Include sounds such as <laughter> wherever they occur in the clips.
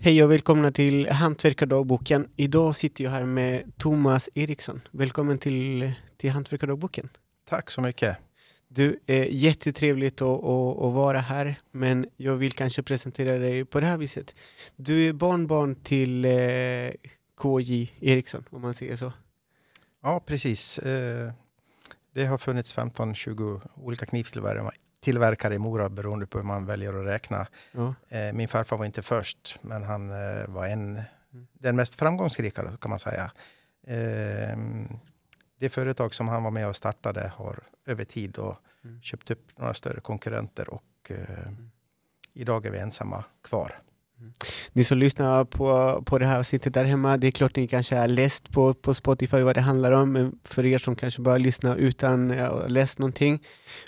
Hej och välkomna till Hantverkardagboken. Idag sitter jag här med Thomas Eriksson. Välkommen till, till Hantverkardagboken. Tack så mycket. Du, är jättetrevligt att, att, att vara här, men jag vill kanske presentera dig på det här viset. Du är barnbarn till eh, KJ Eriksson, om man säger så. Ja, precis. Eh, det har funnits 15-20 olika knivtillverkare tillverkare i Mora beroende på hur man väljer att räkna. Ja. Eh, min farfar var inte först, men han eh, var en, den mest framgångsrika kan man säga. Ehm, det företag som han var med och startade har över tid då mm. köpt upp några större konkurrenter och eh, mm. idag är vi ensamma kvar. Mm. Ni som lyssnar på, på det här avsnittet där hemma, det är klart ni kanske har läst på, på Spotify vad det handlar om, men för er som kanske bara lyssnar utan eh, att ha läst någonting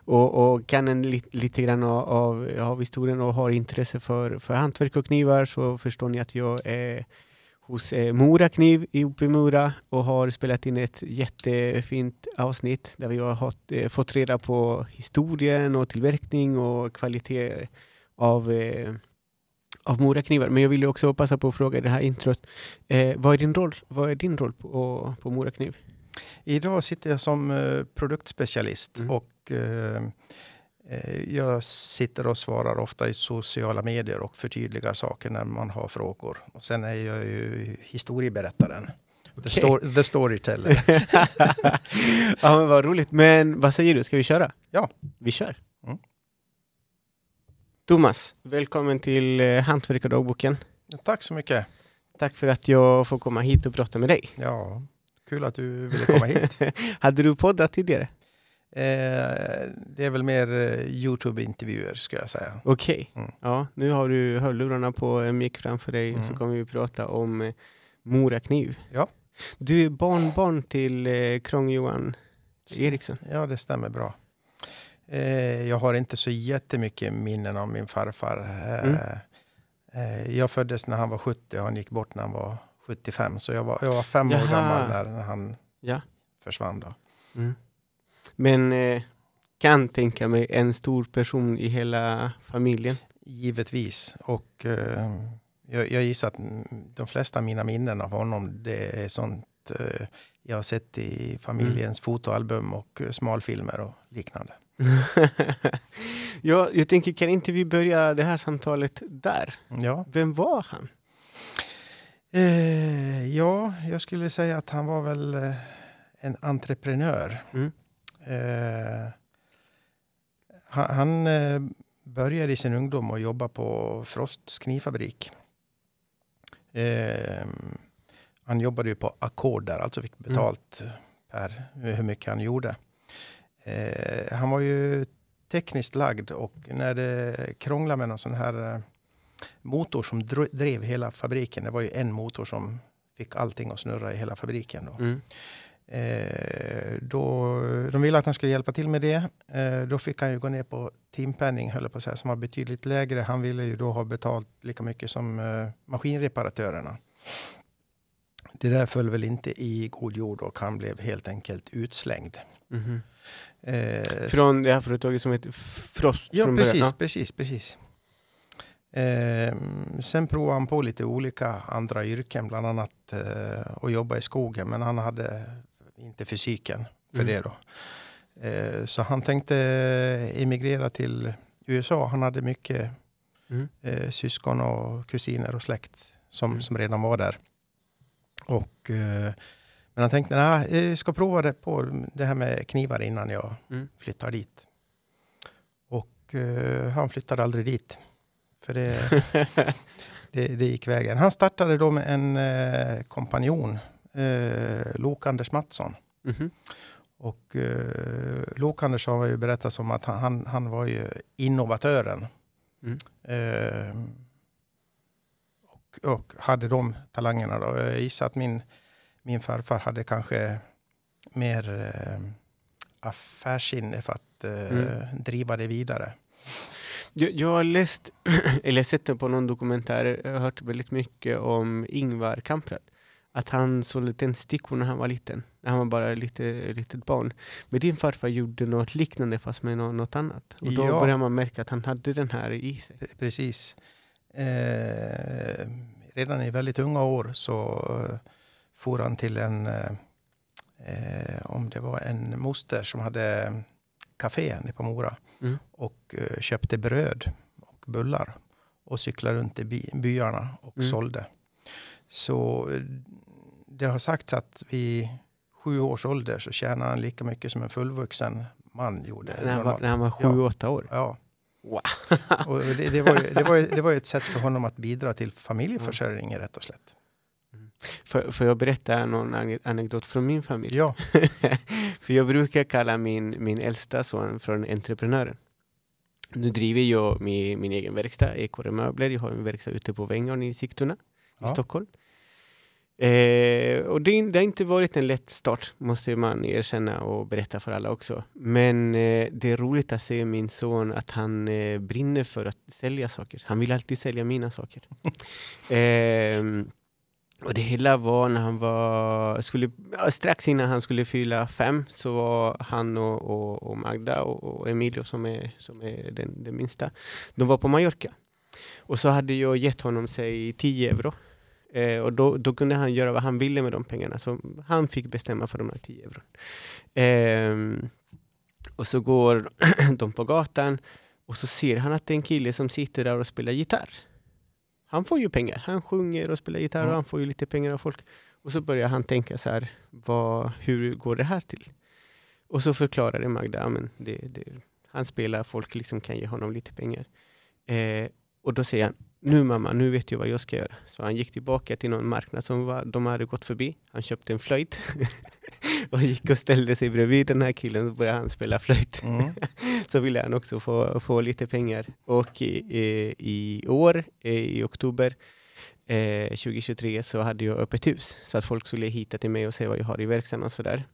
och, och kan en li, lite grann av, av historien och har intresse för, för hantverk och knivar så förstår ni att jag är hos eh, Mora Kniv i uppe Mora och har spelat in ett jättefint avsnitt där vi har fått, eh, fått reda på historien och tillverkning och kvalitet av eh, av Moraknivar. Men jag vill också passa på att fråga i det här introt. Eh, vad, är din roll, vad är din roll på, på Morakniv? Idag sitter jag som eh, produktspecialist mm. och eh, eh, jag sitter och svarar ofta i sociala medier och förtydligar saker när man har frågor. Och sen är jag ju historieberättaren. Okay. The, sto the storyteller. <laughs> ja, men vad roligt. Men vad säger du, ska vi köra? Ja. Vi kör. Thomas, välkommen till eh, Hantverkardagboken. Tack så mycket. Tack för att jag får komma hit och prata med dig. Ja, kul att du ville komma hit. <laughs> Hade du poddat tidigare? Eh, det är väl mer eh, Youtube-intervjuer skulle jag säga. Okej. Okay. Mm. Ja, nu har du hörlurarna på en mick framför dig mm. så kommer vi prata om eh, Morakniv. Ja. Du är barnbarn till eh, Krång-Johan Eriksson. Ja, det stämmer bra. Eh, jag har inte så jättemycket minnen av min farfar. Mm. Eh, eh jag föddes när han var 70 och han gick bort när han var 75. Så jag var, jag var fem Jaha. år gammal när, när han ja. försvann. Då. Mm. Men eh, kan tänka mig en stor person i hela familjen? Givetvis. Och eh, jag, jag gissar att de flesta av mina minnen av honom, det är sånt eh, jag har sett i familjens mm. fotoalbum och smalfilmer och liknande. <laughs> ja, jag tänker, kan inte vi börja det här samtalet där? Ja. Vem var han? Eh, ja, jag skulle säga att han var väl eh, en entreprenör. Mm. Eh, han, han eh, började i sin ungdom att jobba på Frosts knivfabrik. Eh, han jobbade ju på ackord där, alltså fick betalt mm. per hur mycket han gjorde. Eh, han var ju tekniskt lagd och när det krånglade med någon sån här eh, motor som drev hela fabriken. Det var ju en motor som fick allting att snurra i hela fabriken. Då. Mm. Eh, då, de ville att han skulle hjälpa till med det. Eh, då fick han ju gå ner på timpenning, höll på att säga, som var betydligt lägre. Han ville ju då ha betalt lika mycket som eh, maskinreparatörerna. Det där föll väl inte i god jord och han blev helt enkelt utslängd. Mm. Eh, från det här företaget som heter Frost? Ja, precis, början. precis, precis. Eh, sen provade han på lite olika andra yrken, bland annat eh, att jobba i skogen, men han hade inte fysiken för mm. det då. Eh, så han tänkte emigrera till USA. Han hade mycket mm. eh, syskon och kusiner och släkt som, mm. som redan var där. Och eh, men han tänkte, nej, jag ska prova det på det här med knivar innan jag mm. flyttar dit. Och uh, han flyttade aldrig dit. För det, <laughs> det, det, gick vägen. Han startade då med en uh, kompanjon, uh, Lok-Anders Mattsson. Mm -hmm. Och uh, Lok-Anders har ju berättat om att han, han, han var ju innovatören. Mm. Uh, och, och, hade de talangerna då. Jag gissar att min min farfar hade kanske mer eh, affärsinne för att eh, mm. driva det vidare. Jag, jag har läst, <clears throat> eller sett det på någon dokumentär, jag har hört väldigt mycket om Ingvar Kamprad. Att han sålde tändstickor när han var liten, när han var bara lite, litet barn. Men din farfar gjorde något liknande fast med något annat. Och då ja. började man märka att han hade den här i sig. Precis. Eh, redan i väldigt unga år så for han till en, eh, eh, om det var en moster som hade café på Mora Mm. och eh, köpte bröd och bullar och cyklade runt i by, byarna och Mm. sålde. Så eh, det har sagts att vid sju års ålder så tjänar han lika mycket som en fullvuxen man gjorde. När han var, när han var sju, Ja. åtta år. Ja. Wow. Och det, det, var ju, det, var ju, det var ju ett sätt för honom att bidra till familjeförsörjningen rätt och slätt. Får, får jag berätta någon ane- anekdot från min familj? Ja, <laughs> För jag brukar kalla min, min äldsta son från entreprenören. Nu driver jag min, min egen verkstad, Ekore Möbler. Jag har en verkstad ute på Vängarn i Sigtuna i Ja. Stockholm. Eh, och det, det har inte varit en lätt start, måste man erkänna och berätta för alla också. Men eh, det är roligt att se min son att han eh, brinner för att sälja saker. Han vill alltid sälja mina saker. <laughs> Och det hela var när han var, skulle, strax innan han skulle fylla fem, så var han och, och, och Magda och, och Emilio som är, som är den, den minsta, de var på Mallorca. Och så hade jag gett honom, säg 10 euro. Eh, och då, då kunde han göra vad han ville med de pengarna, så han fick bestämma för de här 10 euro. Eh, och så går <clears throat> de på gatan och så ser han att det är en kille som sitter där och spelar gitarr. Han får ju pengar. Han sjunger och spelar gitarr och han får ju lite pengar av folk. Och så börjar han tänka så här, vad, hur går det här till? Och så förklarade Magda, men det, det, han spelar, folk liksom kan ge honom lite pengar. Eh, och då säger han, nu mamma, nu vet jag vad jag ska göra. Så han gick tillbaka till någon marknad som var, de hade gått förbi. Han köpte en flöjt <laughs> och gick och ställde sig bredvid den här killen och började han spela flöjt. mm. <laughs> Så ville han också få, få lite pengar. Och i, i, i år, eh, i oktober eh, 2023, så hade jag öppet hus. Så att folk skulle hitta till mig och se vad jag har i verkstaden och sådär.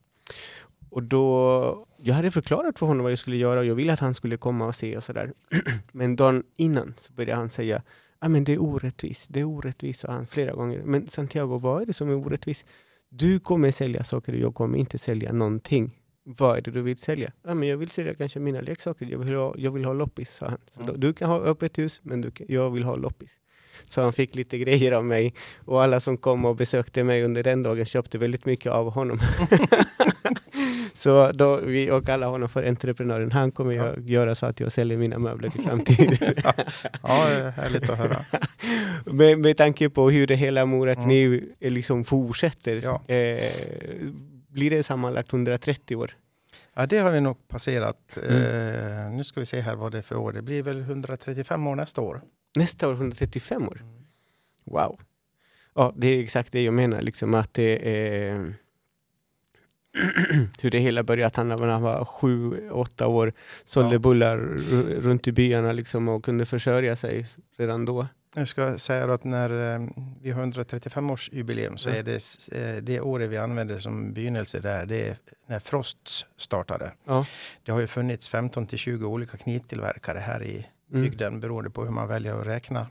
Och då, jag hade förklarat för honom vad jag skulle göra och jag ville att han skulle komma och se och sådär. <clears throat> Men dagen innan så började han säga ah, men det är orättvist, det är orättvist, sa han flera gånger. Men Santiago, vad är det som är orättvist? Du kommer sälja saker och jag kommer inte sälja någonting. Vad är det du vill sälja? Ja, men jag vill sälja kanske mina leksaker. Jag vill ha, jag vill ha loppis, sa han. Så Mm. då, du kan ha öppet hus, men du, jag vill ha loppis. Så han fick lite grejer av mig. Och alla som kom och besökte mig under den dagen köpte väldigt mycket av honom. <laughs> så då, vi och kallar honom för entreprenören. Han kommer Ja. jag göra så att jag säljer mina möbler i framtiden. <laughs> ja, eh, härligt att höra. <laughs> med, med tanke på hur det hela Mora kniv eh, liksom fortsätter. Ja. Eh, blir det sammanlagt 130 år? Ja, det har vi nog passerat. Mm. Eh, nu ska vi se här vad det är för år. Det blir väl 135 år nästa år. Nästa år 135 år? Wow. Ja, det är exakt det jag menar, liksom att det är <clears throat> hur det hela började, att han när han var sju, åtta år sålde Ja. bullar runt i byarna liksom och kunde försörja sig redan då. Jag ska säga att när eh, vi har 135-årsjubileum så Ja. är det eh, det året vi använder som begynnelse där, det är när Frost startade. Ja. Det har ju funnits 15 till 20 olika knivtillverkare här i Mm. bygden beroende på hur man väljer att räkna.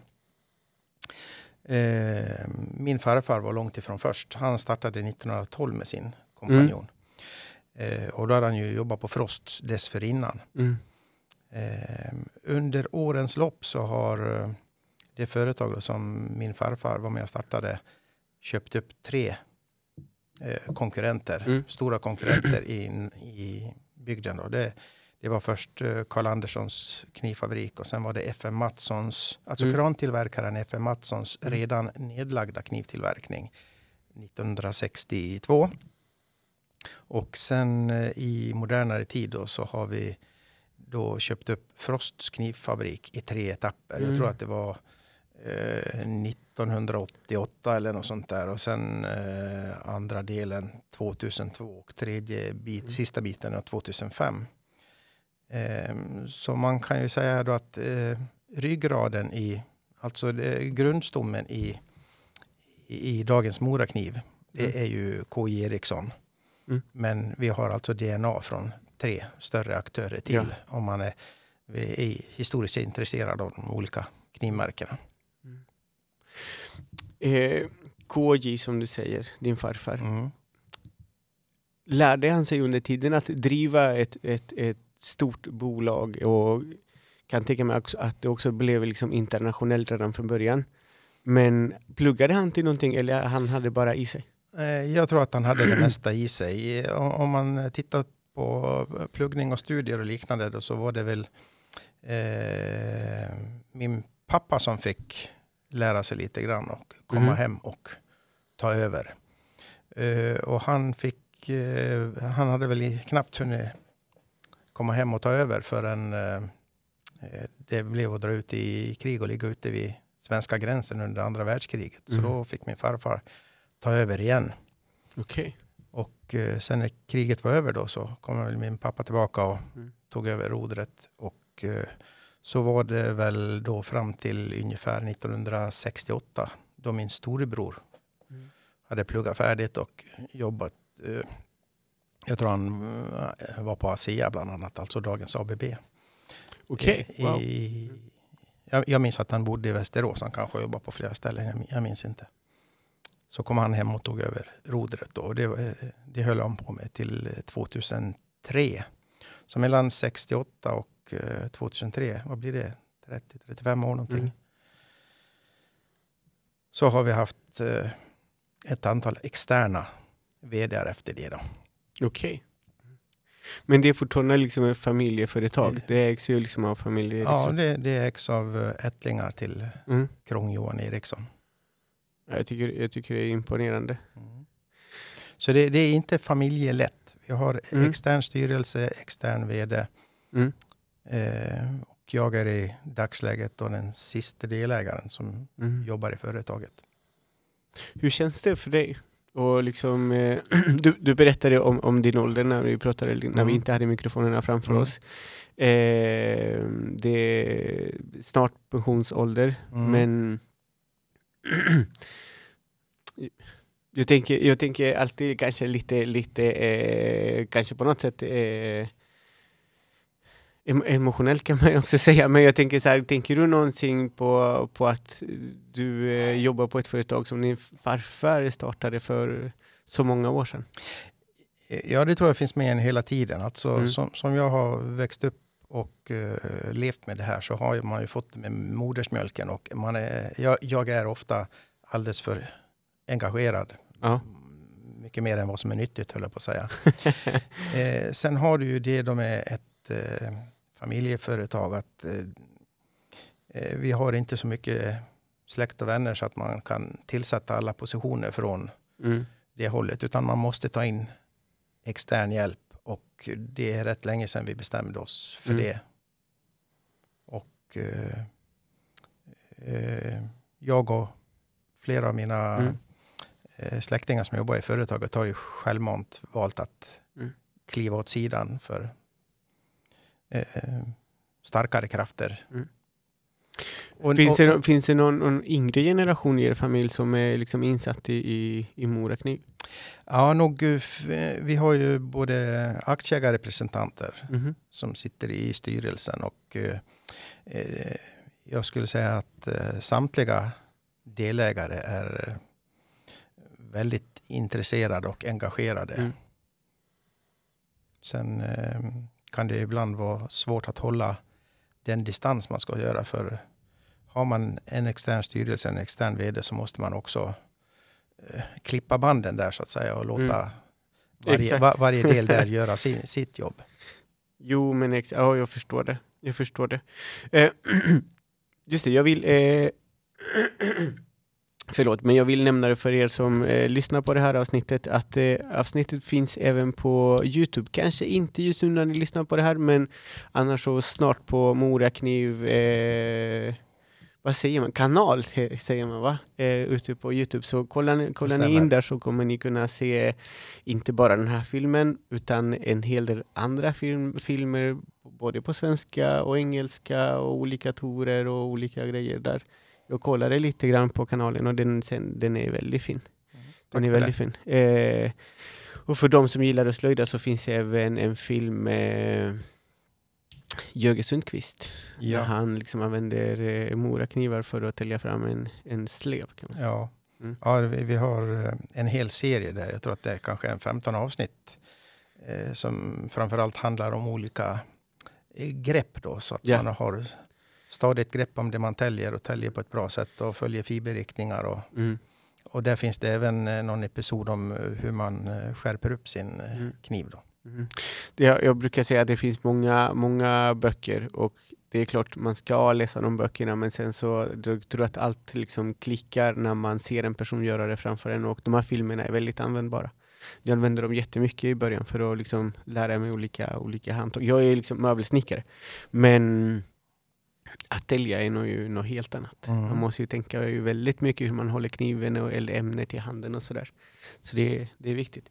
Eh, min farfar var långt ifrån först. Han startade 1912 med sin kompanjon. Eh, och då hade han ju jobbat på Frost dessförinnan. Mm. Under årens lopp så har det företag då som min farfar var med och startade köpt upp tre eh, konkurrenter, Mm. stora konkurrenter in, i bygden. Då. Det, det var först eh, Carl Anderssons knivfabrik och sen var det FM Matssons, alltså Mm. krantillverkaren FM Matssons Mm. redan nedlagda knivtillverkning 1962. Och sen eh, i modernare tid då, så har vi då köpt upp Frosts knivfabrik i tre etapper. Mm. Jag tror att det var 1988 eller något sånt där och sen eh, andra delen 2002 och tredje bit, Mm. sista biten då 2005. Eh, så man kan ju säga då att eh, ryggraden i, alltså det, grundstommen i, i, i dagens Morakniv, det Mm. är ju KJ Eriksson. Mm. Men vi har alltså DNA från tre större aktörer till Ja. om man är, är historiskt intresserad av de olika knivmärkena. Eh, KJ som du säger, din farfar. Mm. Lärde han sig under tiden att driva ett, ett, ett stort bolag och kan tänka mig att det också blev liksom internationellt redan från början. Men pluggade han till någonting eller han hade bara i sig? Eh, Jag tror att han hade det mesta i sig. Om om man tittar på pluggning och studier och liknande då, så var det väl eh, min pappa som fick lära sig lite grann och komma Mhm. hem och ta över. Eh, och han fick, eh, han hade väl knappt hunnit komma hem och ta över förrän eh, det blev att dra ut i krig och ligga ute vid svenska gränsen under andra världskriget. Så Mhm. då fick min farfar ta över igen. Okej. Och sen när kriget var över då så kom väl min pappa tillbaka och Mm. tog över rodret. Och så var det väl då fram till ungefär 1968 då min storebror Mm. hade pluggat färdigt och jobbat. Eh, jag tror han eh, var på ASEA bland annat, alltså dagens ABB. Okej, I, wow. i, jag, jag minns att han bodde i Västerås, han kanske jobbade på flera ställen, jag, minns inte. Så kom han hem och tog över rodret då. Och det, det höll han på med till eh, 2003. Så mellan 68 och eh, 2003, vad blir det? 30-35 år någonting. Mm. Så har vi haft eh, ett antal externa vd efter det. Då. Okej. Men det är fortfarande liksom ett familjeföretag? Det ägs ju liksom av familjer? Ja, Liksom. det, det ägs av eh, ättlingar till Mm. Krång-Johan Eriksson. Ja, Jag, tycker, jag tycker det är imponerande. Mm. Så det, det är inte familjelätt. Vi har Mm. extern styrelse, extern vd. Mm. Eh, och jag är i dagsläget då den sista delägaren som Mm. jobbar i företaget. Hur känns det för dig? Och liksom, eh, <clears throat> du, du berättade om, om din ålder när vi pratade, när vi Mm. inte hade mikrofonerna framför Mm. oss. Eh, det är snart pensionsålder, Mm. men <clears throat> jag, tänker, jag tänker alltid kanske lite, lite eh, kanske på något sätt eh, emotionellt kan man också säga, men jag tänker så här, tänker du någonsin på, på att du eh, jobbar på ett företag som din farfar startade för så många år sedan? Ja, det tror jag finns med en hela tiden. Alltså, Mm. som, som jag har växt upp och eh, levt med det här så har man ju fått det med modersmjölken. Och man är, jag, jag är ofta alldeles för engagerad. Ja. Mycket mer än vad som är nyttigt, höll jag på att säga. <laughs> eh, sen har du ju det då med ett eh, familjeföretag att eh, eh, vi har inte så mycket släkt och vänner så att man kan tillsätta alla positioner från Mm. det hållet, utan man måste ta in extern hjälp och det är rätt länge sedan vi bestämde oss för Mm. det. Och eh, eh, jag och flera av mina Mm. eh, släktingar som jobbar i företaget har ju självmant valt att Mm. kliva åt sidan för eh, starkare krafter. Mm. Och, Finns, och, det, nå- finns det någon, någon yngre generation i er familj som är liksom insatt i, i, i Morakniv? Ja, nog, eh, f- vi har ju både aktieägarrepresentanter Mhm. som sitter i styrelsen och eh, eh, jag skulle säga att eh, samtliga delägare är eh, väldigt intresserade och engagerade. Mm. Sen eh, kan det ibland vara svårt att hålla den distans man ska göra för har man en extern styrelse, en extern vd så måste man också eh, klippa banden där så att säga och låta Mm. varje, Exakt. va, varje del där <laughs> göra sin, sitt jobb. Jo, men ex- ja, jag förstår det. Jag förstår det. Eh, <clears throat> just det, jag vill... Eh, <clears throat> förlåt, men jag vill nämna det för er som eh, lyssnar på det här avsnittet att eh, avsnittet finns även på Youtube. Kanske inte just nu när ni lyssnar på det här, men annars så snart på Morakniv... Eh, vad säger man? Kanal säger man va? Eh, ute på Youtube. Så kollar ni, kollar ni in där så kommer ni kunna se inte bara den här filmen utan en hel del andra film, filmer både på svenska och engelska och olika torer och olika grejer där. Jag kollade lite grann på kanalen och den, sen, den är väldigt fin. Den Tack är väldigt fin. Eh, och för de som gillar att slöjda så finns det även en film med Jöge Sundqvist. Där Ja. han liksom använder eh, moraknivar för att tälja fram en, en slev. Kan man säga. Ja, Mm. ja vi, vi har eh, en hel serie där. Jag tror att det är kanske en 15 avsnitt eh, som framförallt handlar om olika eh, grepp då så att Ja. man har stadigt grepp om det man täljer och täljer på ett bra sätt och följer fiberriktningar. Och, Mm. och där finns det även eh, någon episod om eh, hur man eh, skärper upp sin Mm. kniv. Då. Mm. Det, jag, brukar säga att det finns många, många böcker och det är klart man ska läsa de böckerna men sen så tror jag att allt liksom klickar när man ser en person göra det framför en och de här filmerna är väldigt användbara. Jag använder dem jättemycket i början för att liksom lära mig olika, olika handtag. Jag är liksom möbelsnickare men att tälja är nog ju något helt annat. Mm. Man måste ju tänka ju väldigt mycket hur man håller kniven och, eller ämnet i handen och sådär. Så det, det är viktigt.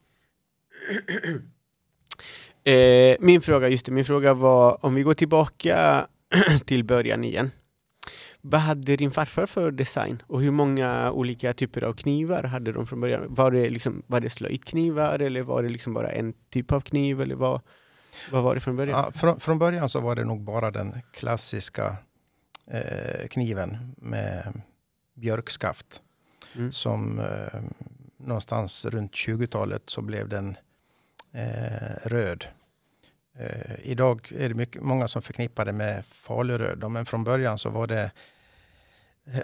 <clears throat> eh, min fråga, just det, min fråga var om vi går tillbaka <clears throat> till början igen. Vad hade din farfar för design och hur många olika typer av knivar hade de från början? Var det, liksom, var det slöjdknivar eller var det liksom bara en typ av kniv eller vad, vad var det från början? Ja, från, från början så var det nog bara den klassiska eh, kniven med björkskaft. Mm. Som eh, någonstans runt 20-talet så blev den eh, röd. Eh, idag är det mycket, många som förknippar det med faluröd. Men från början så var det,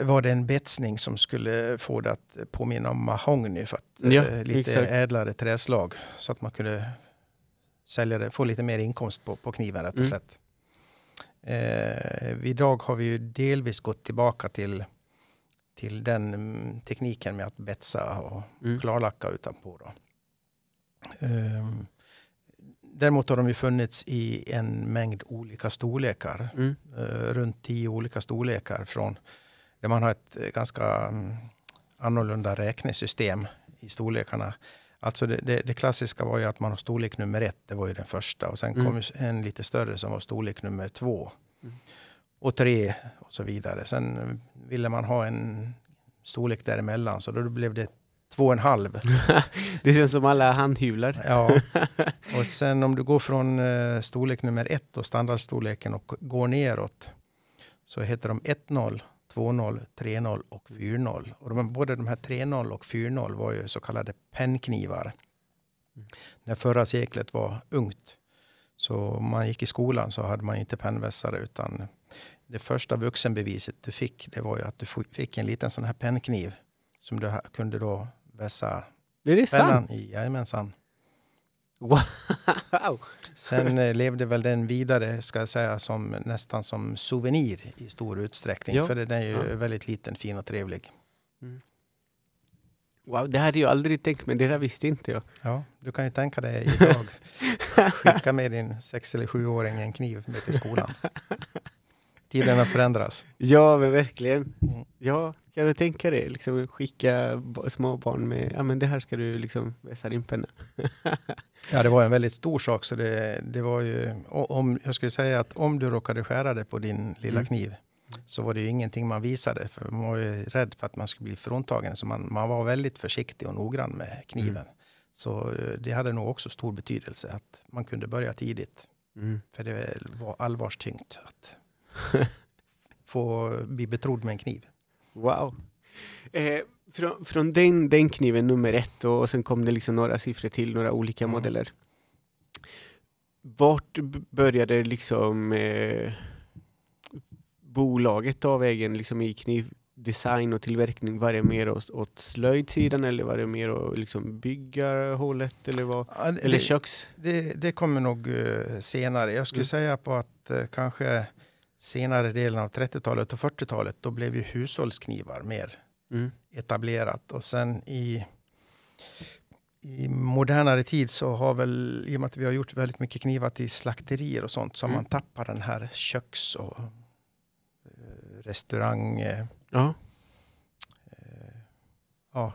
var det en betsning som skulle få det att påminna om mahogny. För att, Ja, eh, lite exakt. ädlare träslag. Så att man kunde sälja det, få lite mer inkomst på, på kniven rätt och Mm. slätt. Eh, idag har vi ju delvis gått tillbaka till, till den mm, tekniken med att betsa och Mm. klarlacka utanpå. Då. Ehm, däremot har de ju funnits i en mängd olika storlekar. Mm. Eh, runt tio olika storlekar. Från, där man har ett eh, ganska mm, annorlunda räknesystem i storlekarna. Alltså det, det, det klassiska var ju att man har storlek nummer ett, det var ju den första. Och sen Mm. kom en lite större som var storlek nummer två. Mm. Och tre och så vidare. Sen ville man ha en storlek däremellan så då blev det två och en halv. <laughs> det känns som alla handhyvlar. Ja. <laughs> Och sen om du går från eh, storlek nummer ett och standardstorleken och går neråt så heter de 1-0, 2-0, 3-0 och 4-0. Och de, både de här 3-0 och 4-0 var ju så kallade pennknivar. Mm. När förra seklet var ungt. Så om man gick i skolan så hade man inte pennvässare utan det första vuxenbeviset du fick det var ju att du fick en liten sån här pennkniv som du kunde då vässa Är det sant? pennan i. Jajamensan. Wow! Sen eh, levde väl den vidare, ska jag säga, som, nästan som souvenir i stor utsträckning. Ja. För den är ju Ja. väldigt liten, fin och trevlig. Wow, det hade jag aldrig tänkt men det där visste inte jag. Ja, du kan ju tänka dig idag. <laughs> Skicka med din sex eller sjuåring en kniv med till skolan. Tiderna förändras. Ja, men verkligen. Mm. Ja, kan du tänka dig? Liksom skicka ba- små barn med, ja men det här ska du liksom vässa din penna. <laughs> Ja, det var en väldigt stor sak. Så det, det var ju, om, jag skulle säga att om du råkade skära dig på din lilla Mm. kniv så var det ju ingenting man visade. För man var ju rädd för att man skulle bli fråntagen. Så man, man var väldigt försiktig och noggrann med kniven. Mm. Så eh, det hade nog också stor betydelse att man kunde börja tidigt. Mm. För det var allvarstyngt att <laughs> få bli betrodd med en kniv. Wow. Eh, från från den, den kniven nummer ett och, och sen kom det liksom några siffror till, några olika Mm. modeller. Vart började liksom eh, bolaget ta vägen liksom i knivdesign och tillverkning? Var det mer åt, åt slöjdsidan eller var det mer åt liksom byggarhållet eller, vad, Ja, det- eller köks? Det, det kommer nog eh, senare. Jag skulle Mm. säga på att eh, kanske senare delen av 30-talet och 40-talet, då blev ju hushållsknivar mer Mm. etablerat. Och sen i, i modernare tid så har väl, i och med att vi har gjort väldigt mycket knivar till slakterier och sånt, så har Mm. man tappat den här köks och eh, restaurang... Eh, Ja. eh, ja,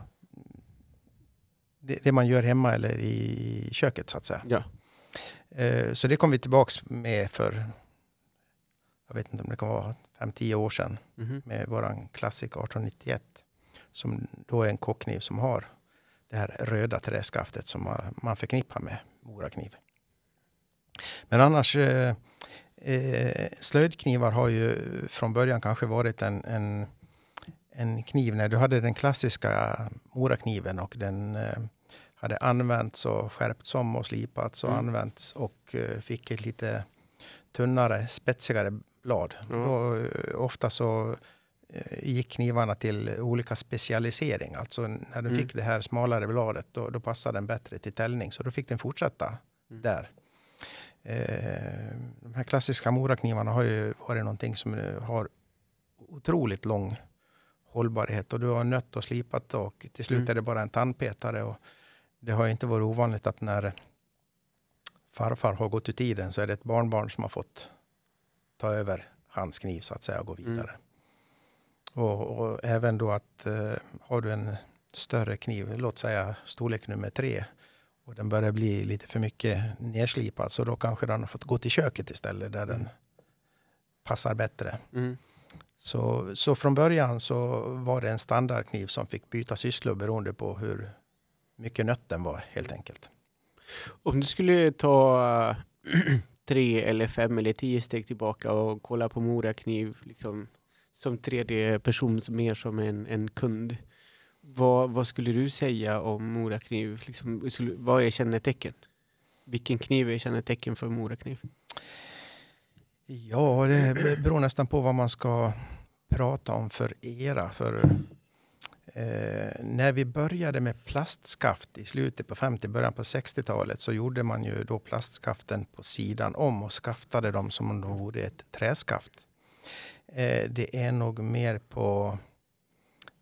det, det man gör hemma eller i köket så att säga. Ja. Så det kom vi tillbaks med för, jag vet inte om det kan vara 5-10 år sedan, Mhm. med våran Classic 1891. Som då är en kockkniv som har det här röda träskaftet som man- förknippar med morakniv. Men annars, eh, eh, slöjdknivar har ju från början kanske varit en, en, en kniv när du hade den klassiska morakniven och den eh, hade använts och skärpts om och slipats och Mm. använts och eh, fick ett lite tunnare, spetsigare blad. Ja. Då, eh, ofta så gick knivarna till olika specialisering. Alltså när den Mm. fick det här smalare bladet då, då passade den bättre till täljning. Så då fick den fortsätta Mm. där. Eh, de här klassiska moraknivarna har ju varit någonting som eh, har otroligt lång hållbarhet. Och du har nött och slipat och till slut Mm. är det bara en tandpetare. Och det har inte varit ovanligt att när farfar har gått ur tiden så är det ett barnbarn som har fått ta över hans kniv så att säga och gå Mm. Och, och även då att eh, har du en större kniv, låt säga storlek nummer tre och den börjar bli lite för mycket nedslipad så då kanske den har fått gå till köket istället där den passar bättre. Mm. Så, så från början så var det en standardkniv som fick byta sysslor beroende på hur mycket nött den var helt enkelt. Om du skulle ta <clears throat> tre eller fem eller tio steg tillbaka och kolla på Morakniv liksom, som tredje person, mer som en, en kund. Vad, vad skulle du säga om Morakniv? Liksom, vad är kännetecken? Vilken kniv är kännetecken för Morakniv? Ja, det beror nästan på vad man ska prata om för era. För eh, när vi började med plastskaft i slutet på 50, början på 60-talet så gjorde man ju då plastskaften på sidan om och skaftade dem som om de vore ett träskaft. Eh, det är nog mer på,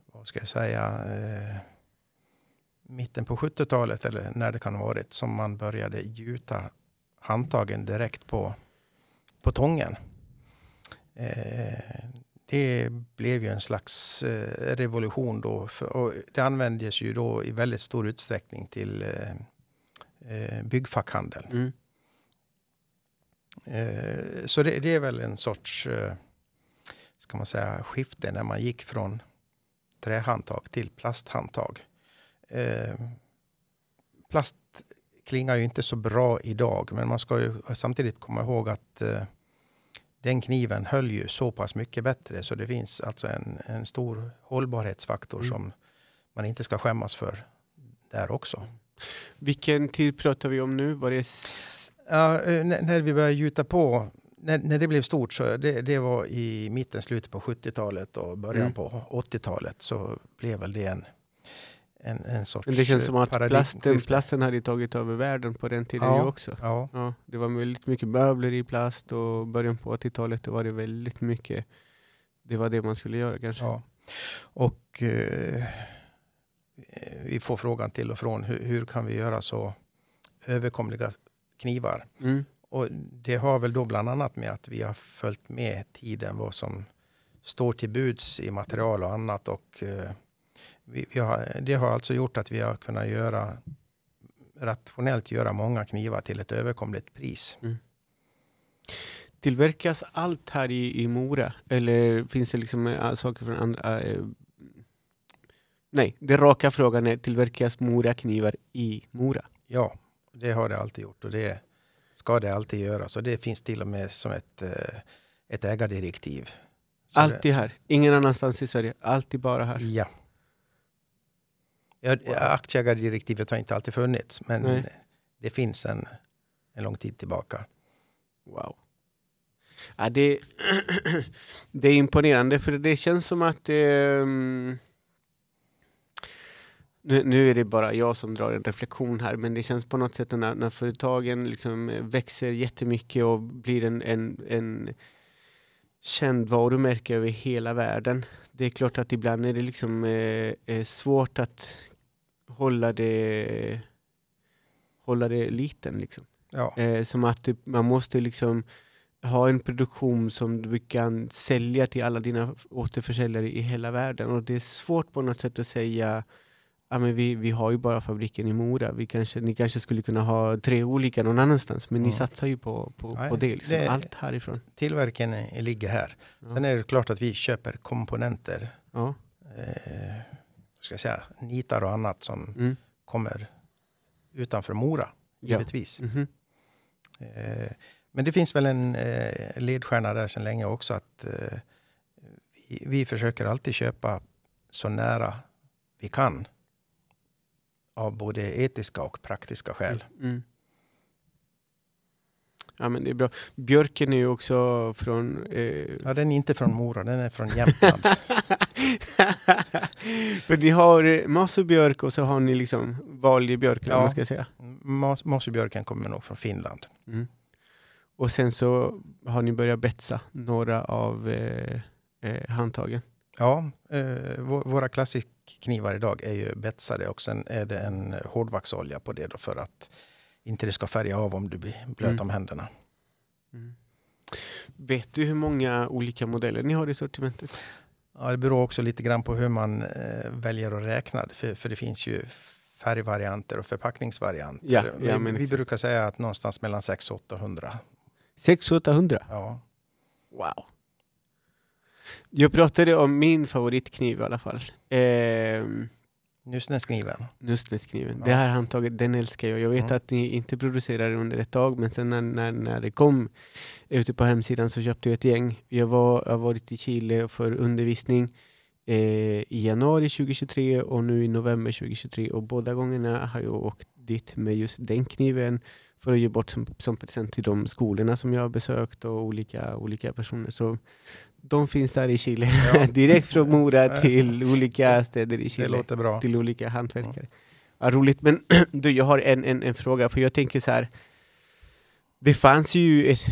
vad ska jag säga, eh, mitten på 70-talet eller när det kan ha varit som man började gjuta handtagen direkt på på tången. Eh, det blev ju en slags eh, revolution då. För, och det användes ju då i väldigt stor utsträckning till eh, eh, byggfackhandel. Mm. Så det, det är väl en sorts, ska man säga, skifte när man gick från trähandtag till plasthandtag. Eh, plast klingar ju inte så bra idag, men man ska ju samtidigt komma ihåg att eh, den kniven höll ju så pass mycket bättre så det finns alltså en, en stor hållbarhetsfaktor Mm. som man inte ska skämmas för där också. Vilken tid pratar vi om nu? Var det Ja, eh, när, när vi började gjuta på, när, när det blev stort, så det, det var i mitten, slutet på 70-talet och början Mm. på 80-talet så blev väl det en, en, en sorts Men det känns som att plasten, plasten hade tagit över världen på den tiden Ja. ju också. Ja, Ja, det var väldigt mycket möbler i plast och början på 80-talet då var det väldigt mycket. Det var det man skulle göra kanske. ja. Och eh, vi får frågan till och från hur, hur kan vi göra så överkomliga knivar? Mm. Och det har väl då bland annat med att vi har följt med tiden vad som står till buds i material och annat. Och, eh, vi, vi har, det har alltså gjort att vi har kunnat göra rationellt göra många knivar till ett överkomligt pris. Tillverkas allt här i, i Mora? Eller finns det liksom äh, saker från andra? Äh, nej, den raka frågan är tillverkas Mora-knivar i Mora? Ja, det har det alltid gjort och det ska det alltid göra. Så det finns till och med som ett, eh, ett ägardirektiv. Så Alltid här? Ingen annanstans i Sverige? Alltid bara här? Ja. ja. Aktieägardirektivet har inte alltid funnits, men Nej. det finns en, en lång tid tillbaka. Wow. Ja, det, <clears throat> det är imponerande för det känns som att ehm, nu, nu är det bara jag som drar en reflektion här, men det känns på något sätt när, när företagen liksom eh, växer jättemycket och blir en, en, en känd varumärke över hela världen. Det är klart att ibland är det liksom eh, eh, svårt att hålla det hålla det liten liksom. Ja, Eh, som att det, man måste liksom ha en produktion som du kan sälja till alla dina återförsäljare i hela världen. Och det är svårt på något sätt att säga Ja, men vi, vi har ju bara fabriken i Mora. Vi kanske, ni kanske skulle kunna ha tre olika någon annanstans. Men ni Mm. satsar ju på, på, Nej, på det, liksom. det- Allt härifrån. tillverkningen ligger här. Ja. Sen är det klart att vi köper komponenter, ja. eh, ska jag säga, nitar och annat som Mm. kommer utanför Mora, Ja. givetvis. Mhm. Eh, men det finns väl en eh, ledstjärna där sedan länge också att eh, vi, vi försöker alltid köpa så nära vi kan av både etiska och praktiska skäl. Mm. Ja, men det är bra. Björken är ju också från... Eh... Ja, den är inte från Mora, den är från Jämtland. <laughs> För ni har eh, massubjörk och så har ni liksom vanlig björk, ja. man ska säga. Mas kommer nog från Finland. Mm. Och sen så har ni börjat betsa några av eh, eh, handtagen. Ja, eh, våra klassikknivar idag är ju betsade och sen är det en hårdvaxolja på det då för att inte det ska färga av om du blir blöt mm. om händerna. Mm. Vet du hur många olika modeller ni har i sortimentet? Ja, det beror också lite grann på hur man eh, väljer att räkna. För, för det finns ju färgvarianter och förpackningsvarianter. Ja, ja, vi, vi brukar säga att någonstans mellan 600 och 800. 600-800? Ja. Wow. Jag pratade om min favoritkniv i alla fall. Eh, Nusnäskniven. Nusnäskniven. Ja. Det här handtaget, den älskar jag. Jag vet mm. att ni inte producerar under ett tag, men sen när, när, när det kom ute på hemsidan så köpte jag ett gäng. Jag, var, jag har varit i Chile för undervisning eh, i januari 2023 och nu i november 2023 och båda gångerna har jag åkt dit med just den kniven för att ge bort som, som present till de skolorna som jag har besökt och olika, olika personer. Så de finns där i Chile. Ja. <laughs> Direkt från Mora <laughs> till olika städer i Chile. Det låter bra. Till olika hantverkare. Ja, roligt. Men <clears throat> du, jag har en, en, en fråga, för jag tänker så här. Det fanns ju ett,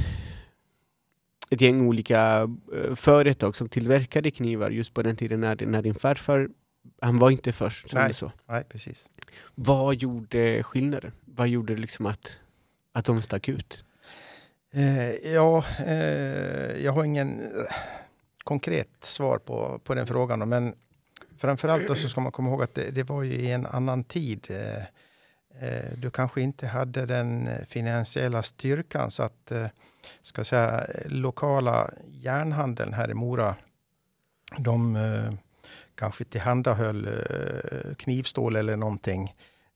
ett gäng olika uh, företag som tillverkade knivar just på den tiden när, när din farfar, han var inte först. Som nej, så. nej, precis. Vad gjorde skillnaden? Vad gjorde liksom att, att de stack ut? Eh, ja, eh, jag har ingen konkret svar på, på den frågan. Men framförallt så ska man komma ihåg att det, det var ju i en annan tid. Eh, eh du kanske inte hade den finansiella styrkan så att eh, ska säga, lokala järnhandeln här i Mora, de eh, kanske tillhandahöll eh, knivstål eller någonting.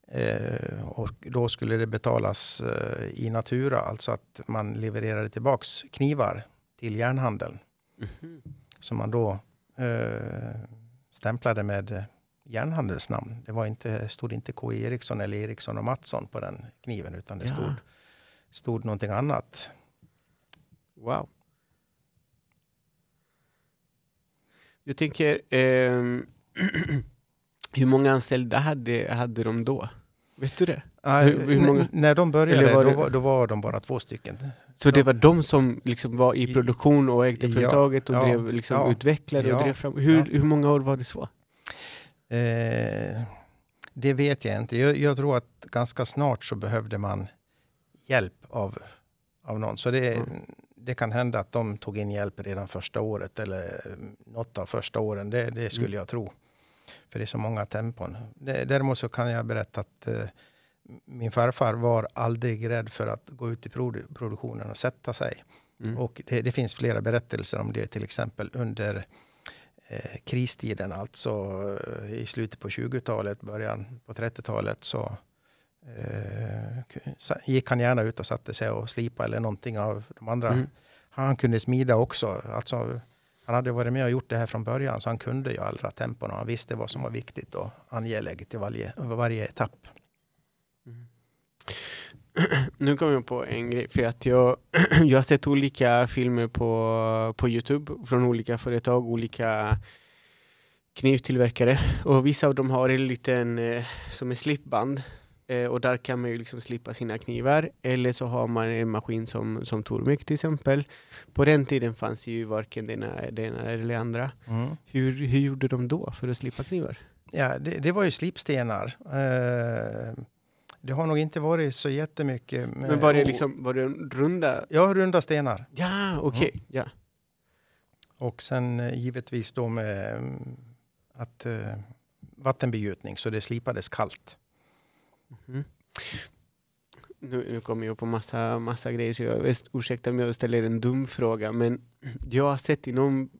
Eh, och då skulle det betalas eh, i natura, alltså att man levererade tillbaks knivar till järnhandeln. Mm. Som man då eh, stämplade med järnhandelsnamn. Det var inte, stod inte K. Eriksson eller Eriksson och Mattsson på den kniven, utan det ja. stod, stod någonting annat. Wow. Jag tänker, eh, <clears throat> hur många anställda hade, hade de då? Vet du det? Ah, hur, hur många? När de började, var det... då, var, då, var, de bara två stycken. Så det var de som liksom var i produktion och ägde företaget och ja, drev, liksom ja, utvecklade och drev fram? Hur, hur många år var det så? Eh, det vet jag inte. Jag, jag, tror att ganska snart så behövde man hjälp av, av någon. Så det, mm. det kan hända att de tog in hjälp redan första året eller något av första åren. Det, det skulle mm. jag tro. För det är så många tempon. Däremot så kan jag berätta att eh, min farfar var aldrig rädd för att gå ut i produ produktionen och sätta sig. Mm. Och det, det, finns flera berättelser om det, till exempel under eh, kristiden, alltså eh, i slutet på 20-talet, början på 30-talet, så eh, gick han gärna ut och satte sig och slipa eller någonting av de andra. Mm. Han kunde smida också. Alltså, han hade varit med och gjort det här från början, så han kunde ju alla tempon och han visste vad som var viktigt och angeläget i varje, varje etapp. <clears throat> Nu kom jag på en grej, för att jag, <clears throat> jag har sett olika filmer på, på Youtube från olika företag, olika knivtillverkare och vissa av dem har en liten eh, som en slipband Eh, och där kan man ju liksom slippa sina knivar. Eller så har man en maskin som, som Tormek till exempel. På den tiden fanns ju varken det ena eller det andra. Mm. Hur, hur gjorde de då för att slippa knivar? Ja, det, det var ju slipstenar. Eh, det har nog inte varit så jättemycket. Med, Men var det, liksom, var det runda? Ja, runda stenar. Ja, okej. Okay. Mm. Ja. Och sen eh, givetvis då med mm, att eh, vattenbegjutning, så det slipades kallt. Mm. Nu, nu kommer jag på massa, massa grejer, så jag ursäkta om jag ställer en dum fråga, men <clears throat> jag har sett i någon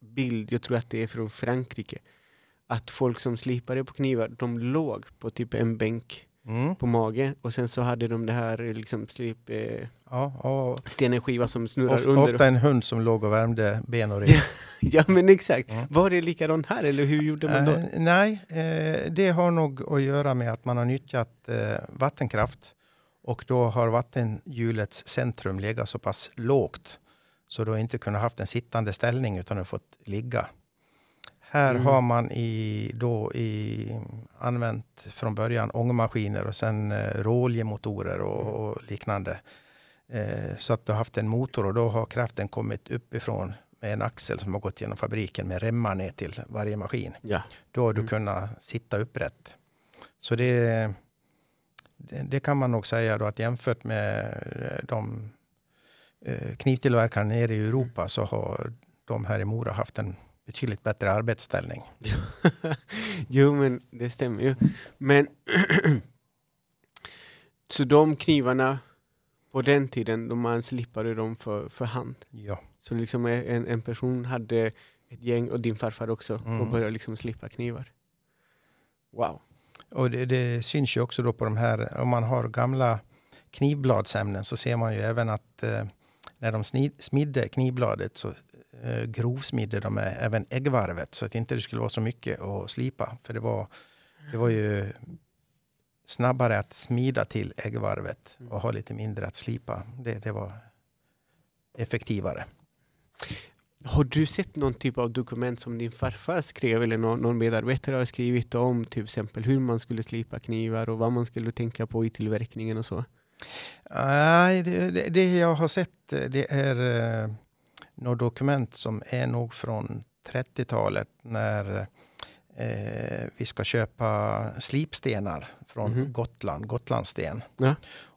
bild, jag tror att det är från Frankrike, att folk som slipade på knivar, de låg på typ en bänk mm. på mage och sen så hade de det här liksom slip... Eh, ja, och stenen skiva som snurrar of, under. Ofta en hund som låg och värmde ben och rygg. ja <laughs> men exakt. Mm. Var det likadant här eller hur gjorde man då? Uh, nej, uh, det har nog att göra med att man har nyttjat uh, vattenkraft Och då har vattenhjulets centrum legat så pass lågt så du har inte kunnat haft en sittande ställning utan du har fått ligga. Här Mm. har man i, då i, använt från början ångmaskiner och sen eh, råoljemotorer och, och liknande. Eh, så att du har haft en motor och då har kraften kommit uppifrån med en axel som har gått genom fabriken med remmar ner till varje maskin. Ja. Då har du Mm. kunnat sitta upprätt. Så det, det, det kan man nog säga då att jämfört med eh, de eh, knivtillverkarna nere i Europa så har de här i Mora haft en betydligt bättre arbetsställning. <laughs> jo, men det stämmer ju. Men <clears throat> så de knivarna på den tiden, de man slipade dem för, för hand. Ja. Så liksom en, en person hade ett gäng, och din farfar också, och Mm. började liksom slippa knivar. Wow. Och det, det syns ju också då på de här, om man har gamla knivbladsämnen så ser man ju även att eh, när de snid, smidde knivbladet så eh, grovsmidde de med även äggvarvet så att inte det skulle vara så mycket att slipa. För det var, det var ju snabbare att smida till äggvarvet och ha lite mindre att slipa. Det, det var effektivare. Har du sett någon typ av dokument som din farfar skrev eller någon, någon medarbetare har skrivit om till exempel hur man skulle slipa knivar och vad man skulle tänka på i tillverkningen och så? Nej, det, det, det jag har sett det är eh, något dokument som är nog från 30-talet när eh, vi ska köpa slipstenar från Mhm. Gotland, Gotlandssten. Ja.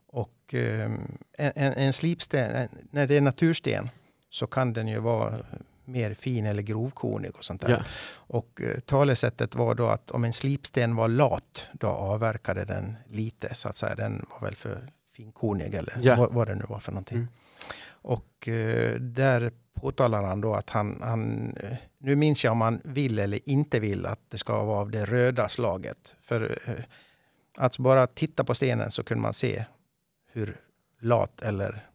Och eh, en, en, en slipsten, en, när det är natursten så kan den ju vara mer fin eller grovkornig och sånt där. Ja. Och eh, talesättet var då att om en slipsten var lat, då avverkade den lite så att säga. Den var väl för finkornig eller Ja. vad, vad det nu var för någonting. Mm. Och eh, där påtalar han då att han, han, eh, nu minns jag om han vill eller inte vill att det ska vara av det röda slaget. För eh, att bara titta på stenen så kunde man se hur lat eller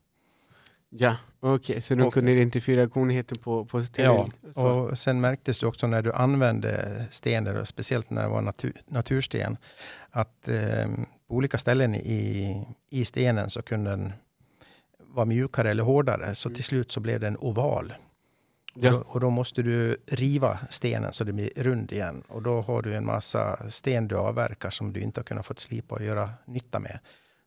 Ja, okej, så de Och- kunde identifiera kornigheten på, på stenen? Ja. Och sen märktes det också när du använde stenar, speciellt när det var natur, natursten, att eh, på olika ställen i, i stenen så kunde den vara mjukare eller hårdare. Så Mm. till slut så blev den oval. Och, Ja. då, och då måste du riva stenen så det blir rund igen. Och då har du en massa sten du avverkar som du inte har kunnat få slipa och göra nytta med.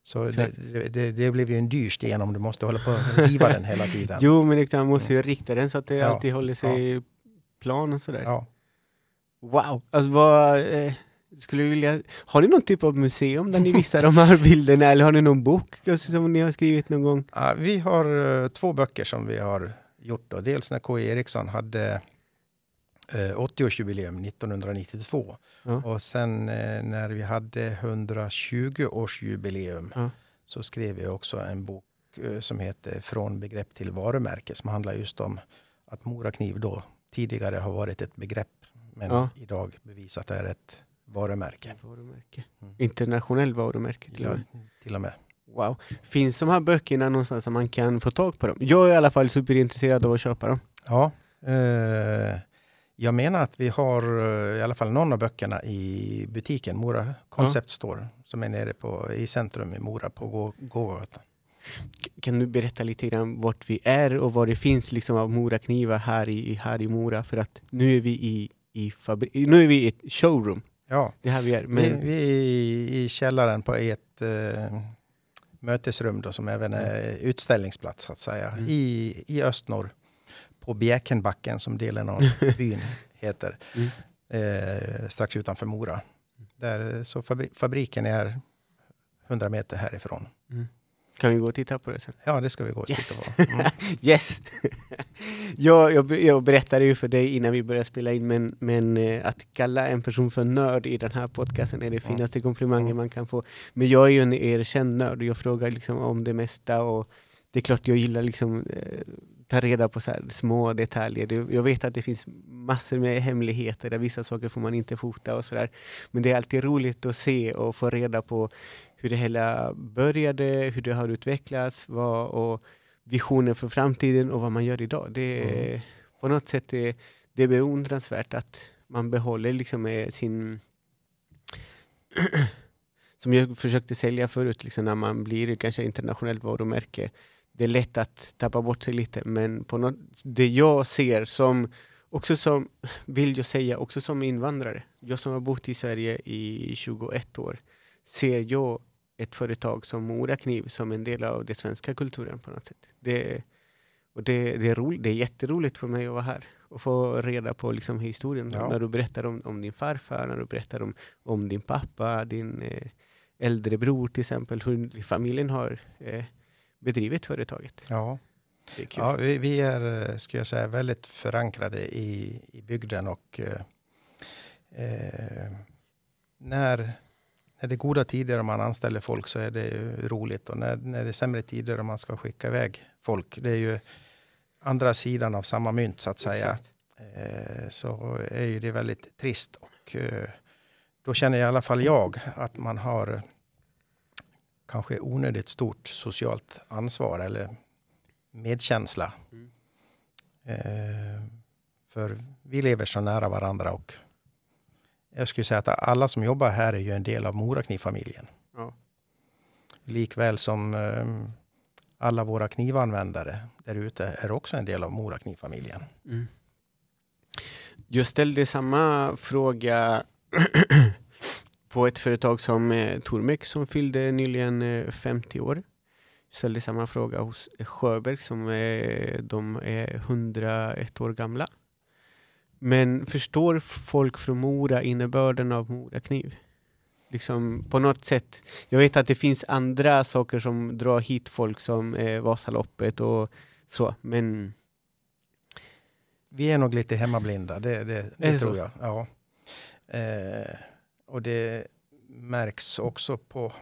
Så det, det, det, blev ju en dyr sten om du måste hålla på och riva den hela tiden. <laughs> Jo, men liksom, man måste ju rikta den så att det Ja, alltid håller sig plan och sådär. Ja. Wow! Alltså vad, eh, skulle vilja, har ni någon typ av museum där ni visar de här bilderna eller har ni någon bok som ni har skrivit någon gång? Ja, vi har eh, två böcker som vi har gjort. Då. Dels när K.E. Eriksson hade eh, 80-årsjubileum 1992. Ja. Och sen eh, när vi hade 120-årsjubileum Ja. så skrev vi också en bok eh, som heter Från begrepp till varumärke som handlar just om att Morakniv då tidigare har varit ett begrepp men Ja. idag bevisat är ett varumärke. Varumärke. Mm. Internationell varumärke till och med. Till och med. Wow. Finns de här böckerna någonstans som man kan få tag på dem? Jag är i alla fall superintresserad av att köpa dem. Ja, eh, jag menar att vi har eh, i alla fall någon av böckerna i butiken, Mora Concept Store, som är nere på, i centrum i Mora på Gå- Gågatan. Kan du berätta lite grann vart vi är och vad det finns liksom av Moraknivar här i, här i Mora? För att nu är vi i, i, fabri- nu är vi i ett showroom. Ja, Det är här vi är. vi, Men, vi är i, källaren på ett eh, mötesrum då, som även är utställningsplats så att säga, Mm. i, i Östnorr på Bjäkenbacken som delen av <laughs> byn heter, Mm. eh, strax utanför Mora. Där, så fabri- fabriken är 100 meter härifrån. kan vi gå och titta på det sen? Ja, det ska vi gå och Yes. titta på. <laughs> Mm. Yes! Jag, jag, jag berättade ju för dig innan vi började spela in, men, men eh, att kalla en person för nörd i den här podcasten är det finaste komplimangen man kan få. Men jag är ju en erkänd nörd och jag frågar liksom om det mesta och det är klart jag gillar liksom eh, ta reda på små detaljer. Det, jag vet att det finns massor med hemligheter där vissa saker får man inte fota och sådär. Men det är alltid roligt att se och få reda på hur det hela började, hur det har utvecklats vad, och visioner för framtiden och vad man gör idag. Det är, På något sätt det, det är beundransvärt att man behåller liksom eh, sin <clears throat> som jag försökte sälja förut, liksom när man blir kanske internationellt varumärke. Det är lätt att tappa bort sig lite, men på något, det jag ser som, också som, vill jag säga, också som invandrare, jag som har bott i Sverige i 21 år, ser jag ett företag som Morakniv som en del av den svenska kulturen på något sätt. Det, och det, det, är roligt, det är jätteroligt för mig att vara här och få reda på liksom historien. Ja. När du berättar om, om, din farfar, när du berättar om, om din pappa, din eh, äldre bror till exempel, hur familjen har eh, bedrivit företaget. Ja, ja vi, vi, är eh, ska jag säga, väldigt förankrade i, i bygden och eh, när, när det är goda tider och man anställer folk så är det roligt och när, när det är sämre tider och man ska skicka iväg folk, det är ju andra sidan av samma mynt så att säga. Eh, så är ju det väldigt trist och eh, då känner i alla fall jag att man har kanske onödigt stort socialt ansvar eller medkänsla. Mm. Eh, för vi lever så nära varandra och jag skulle säga att alla som jobbar här är ju en del av Moraknivfamiljen. Ja. Likväl som eh, alla våra knivanvändare där ute är också en del av Moraknivfamiljen. Mm. Jag ställde samma fråga <clears throat> på ett företag som eh, Tormek som fyllde nyligen eh, 50 år. Jag ställde samma fråga hos Sjöberg som eh, de är 101 år gamla. Men förstår folk från Mora innebörden av Morakniv? Liksom på något sätt. Jag vet att det finns andra saker som drar hit folk som eh, Vasaloppet och så, men vi är nog lite hemmablinda, det, det, det, det tror så? jag. Ja. Eh, och det märks också på,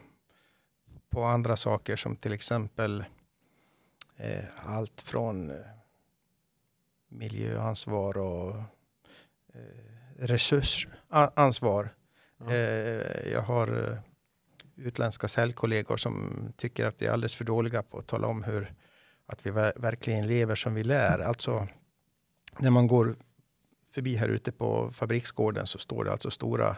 på andra saker som till exempel eh, allt från eh, miljöansvar och resursansvar. Ja. Eh, jag har eh, utländska säljkollegor som tycker att vi är alldeles för dåliga på att tala om hur att vi ver verkligen lever som vi lär. Alltså när man går förbi här ute på fabriksgården så står det alltså stora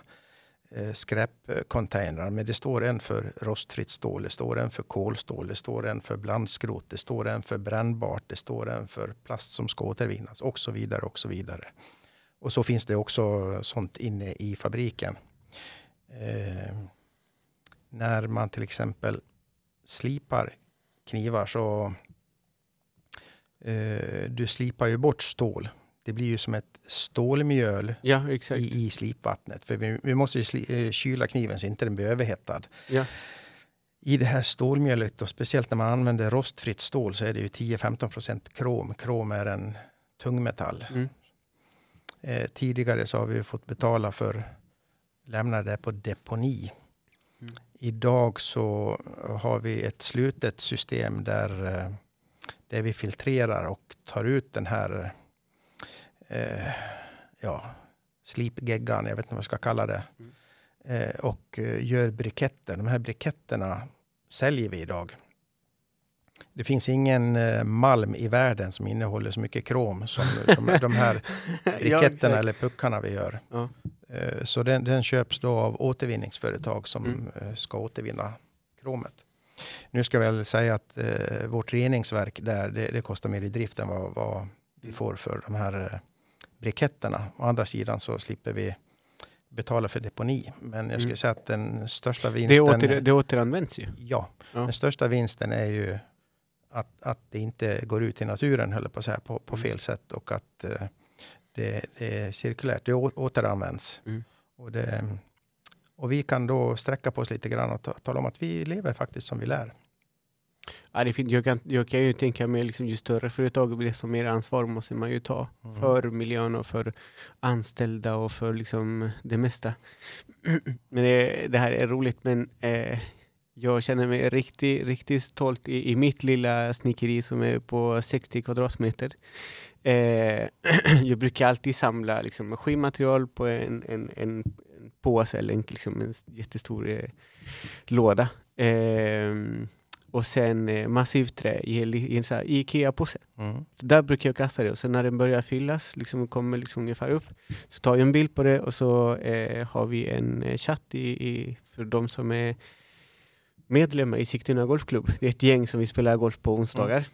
eh, skräpcontainrar. Men det står en för rostfritt stål, det står en för kolstål, det står en för blandskrot, det står en för brännbart, det står en för plast som ska återvinnas och så vidare och så vidare. Och så finns det också sånt inne i fabriken. Eh, när man till exempel slipar knivar så eh, du slipar ju bort stål. Det blir ju som ett stålmjöl ja, i, i slipvattnet. För vi, vi måste ju sli, eh, kyla kniven så inte den blir överhettad. Ja. I det här stålmjölet, och speciellt när man använder rostfritt stål, så är det ju 10-15 procent krom. Krom är en tungmetall. Mm. Eh, tidigare så har vi fått betala för lämna det på deponi. Mm. Idag så har vi ett slutet system där eh, där vi filtrerar och tar ut den här eh, ja, slipgeggan, jag vet inte vad jag ska kalla det. Mm. Eh, och eh, gör briketter. De här briketterna säljer vi idag. Det finns ingen eh, malm i världen som innehåller så mycket krom som, som de här <laughs> briketterna eller puckarna vi gör. Ja. Eh, så den, den, köps då av återvinningsföretag som mm. Eh, ska återvinna kromet. Nu ska jag väl säga att eh, vårt reningsverk där, det, det, kostar mer i drift än vad, vad vi får för de här eh, briketterna. Å andra sidan så slipper vi betala för deponi. Men jag skulle mm. säga att den största vinsten... Det, åter, det återanvänds ju. Ja, ja, den största vinsten är ju att, att det inte går ut i naturen, höll på att säga, på, på mm. fel sätt och att eh, det, det, är cirkulärt, det återanvänds. Mm. Och det, och vi kan då sträcka på oss lite grann och tala om att vi lever faktiskt som vi lär. Ja, det fint. Jag, kan, jag kan ju tänka mig liksom ju större företag, desto mer ansvar måste man ju ta mm. för miljön och för anställda och för liksom det mesta. <clears throat> men det, det här är roligt, men eh, jag känner mig riktigt, riktigt stolt i, i mitt lilla snickeri som är på 60 kvadratmeter. Eh, <clears throat> jag brukar alltid samla liksom, maskinmaterial på en, en, en, påse eller en, liksom en jättestor eh, låda. Eh, och sen eh, massivt trä i, en- i en Ikea-påse. Mm. Så där brukar jag kasta det och sen när den börjar fyllas, liksom kommer liksom ungefär upp, så tar jag en bild på det och så eh, har vi en eh, chatt i, i, för de som är medlemmar i Sigtuna Golfklubb. Det är ett gäng som vi spelar golf på onsdagar.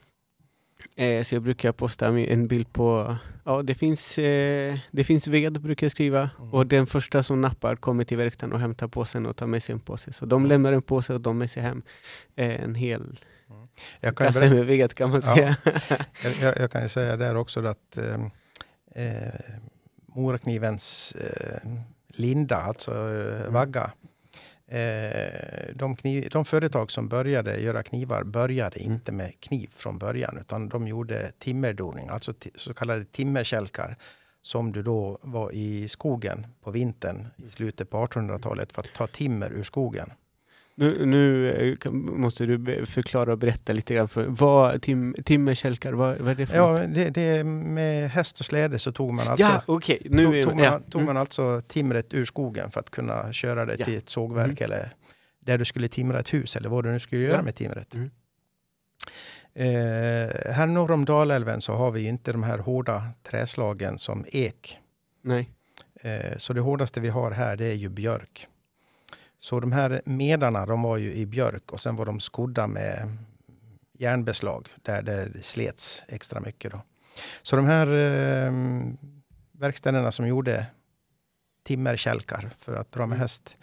Eh, så jag brukar posta en bild på, ja det finns, eh, det finns ved brukar jag skriva Mm. och den första som nappar kommer till verkstaden och hämtar påsen och tar med sig en påse. Så de lämnar en påse och de med sig hem eh, en hel Jag, kan kasse med ved kan man Ja. säga. <laughs> jag, jag, jag kan säga där också att eh, eh, Moraknivens eh, linda, alltså eh, Mm. vagga, eh, de, kniv, de företag som började göra knivar började Mm. inte med kniv från början, utan de gjorde timmerdoning, alltså så kallade timmerkälkar, som du då var i skogen på vintern i slutet på 1800-talet för att ta timmer ur skogen. Nu, nu eh, måste du förklara och berätta lite grann. För, vad tim, timmerkälkar, vad, vad är det för något? Ja, det, det, med häst och släde så tog man alltså ja, okej. Nu tog, tog, ja. man, tog man alltså timret ur skogen för att kunna köra det Ja. till ett sågverk eller där du skulle timra ett hus eller vad du nu skulle göra Ja. med timret. Mm. Eh, här norr om Dalälven så har vi inte de här hårda träslagen som ek. Nej. Eh, så det hårdaste vi har här det är ju björk. Så de här medarna de var ju i björk och sen var de skodda med järnbeslag där det slets extra mycket. Då. Så de här eh, verkstäderna som gjorde timmerkälkar för att dra med Mm. häst.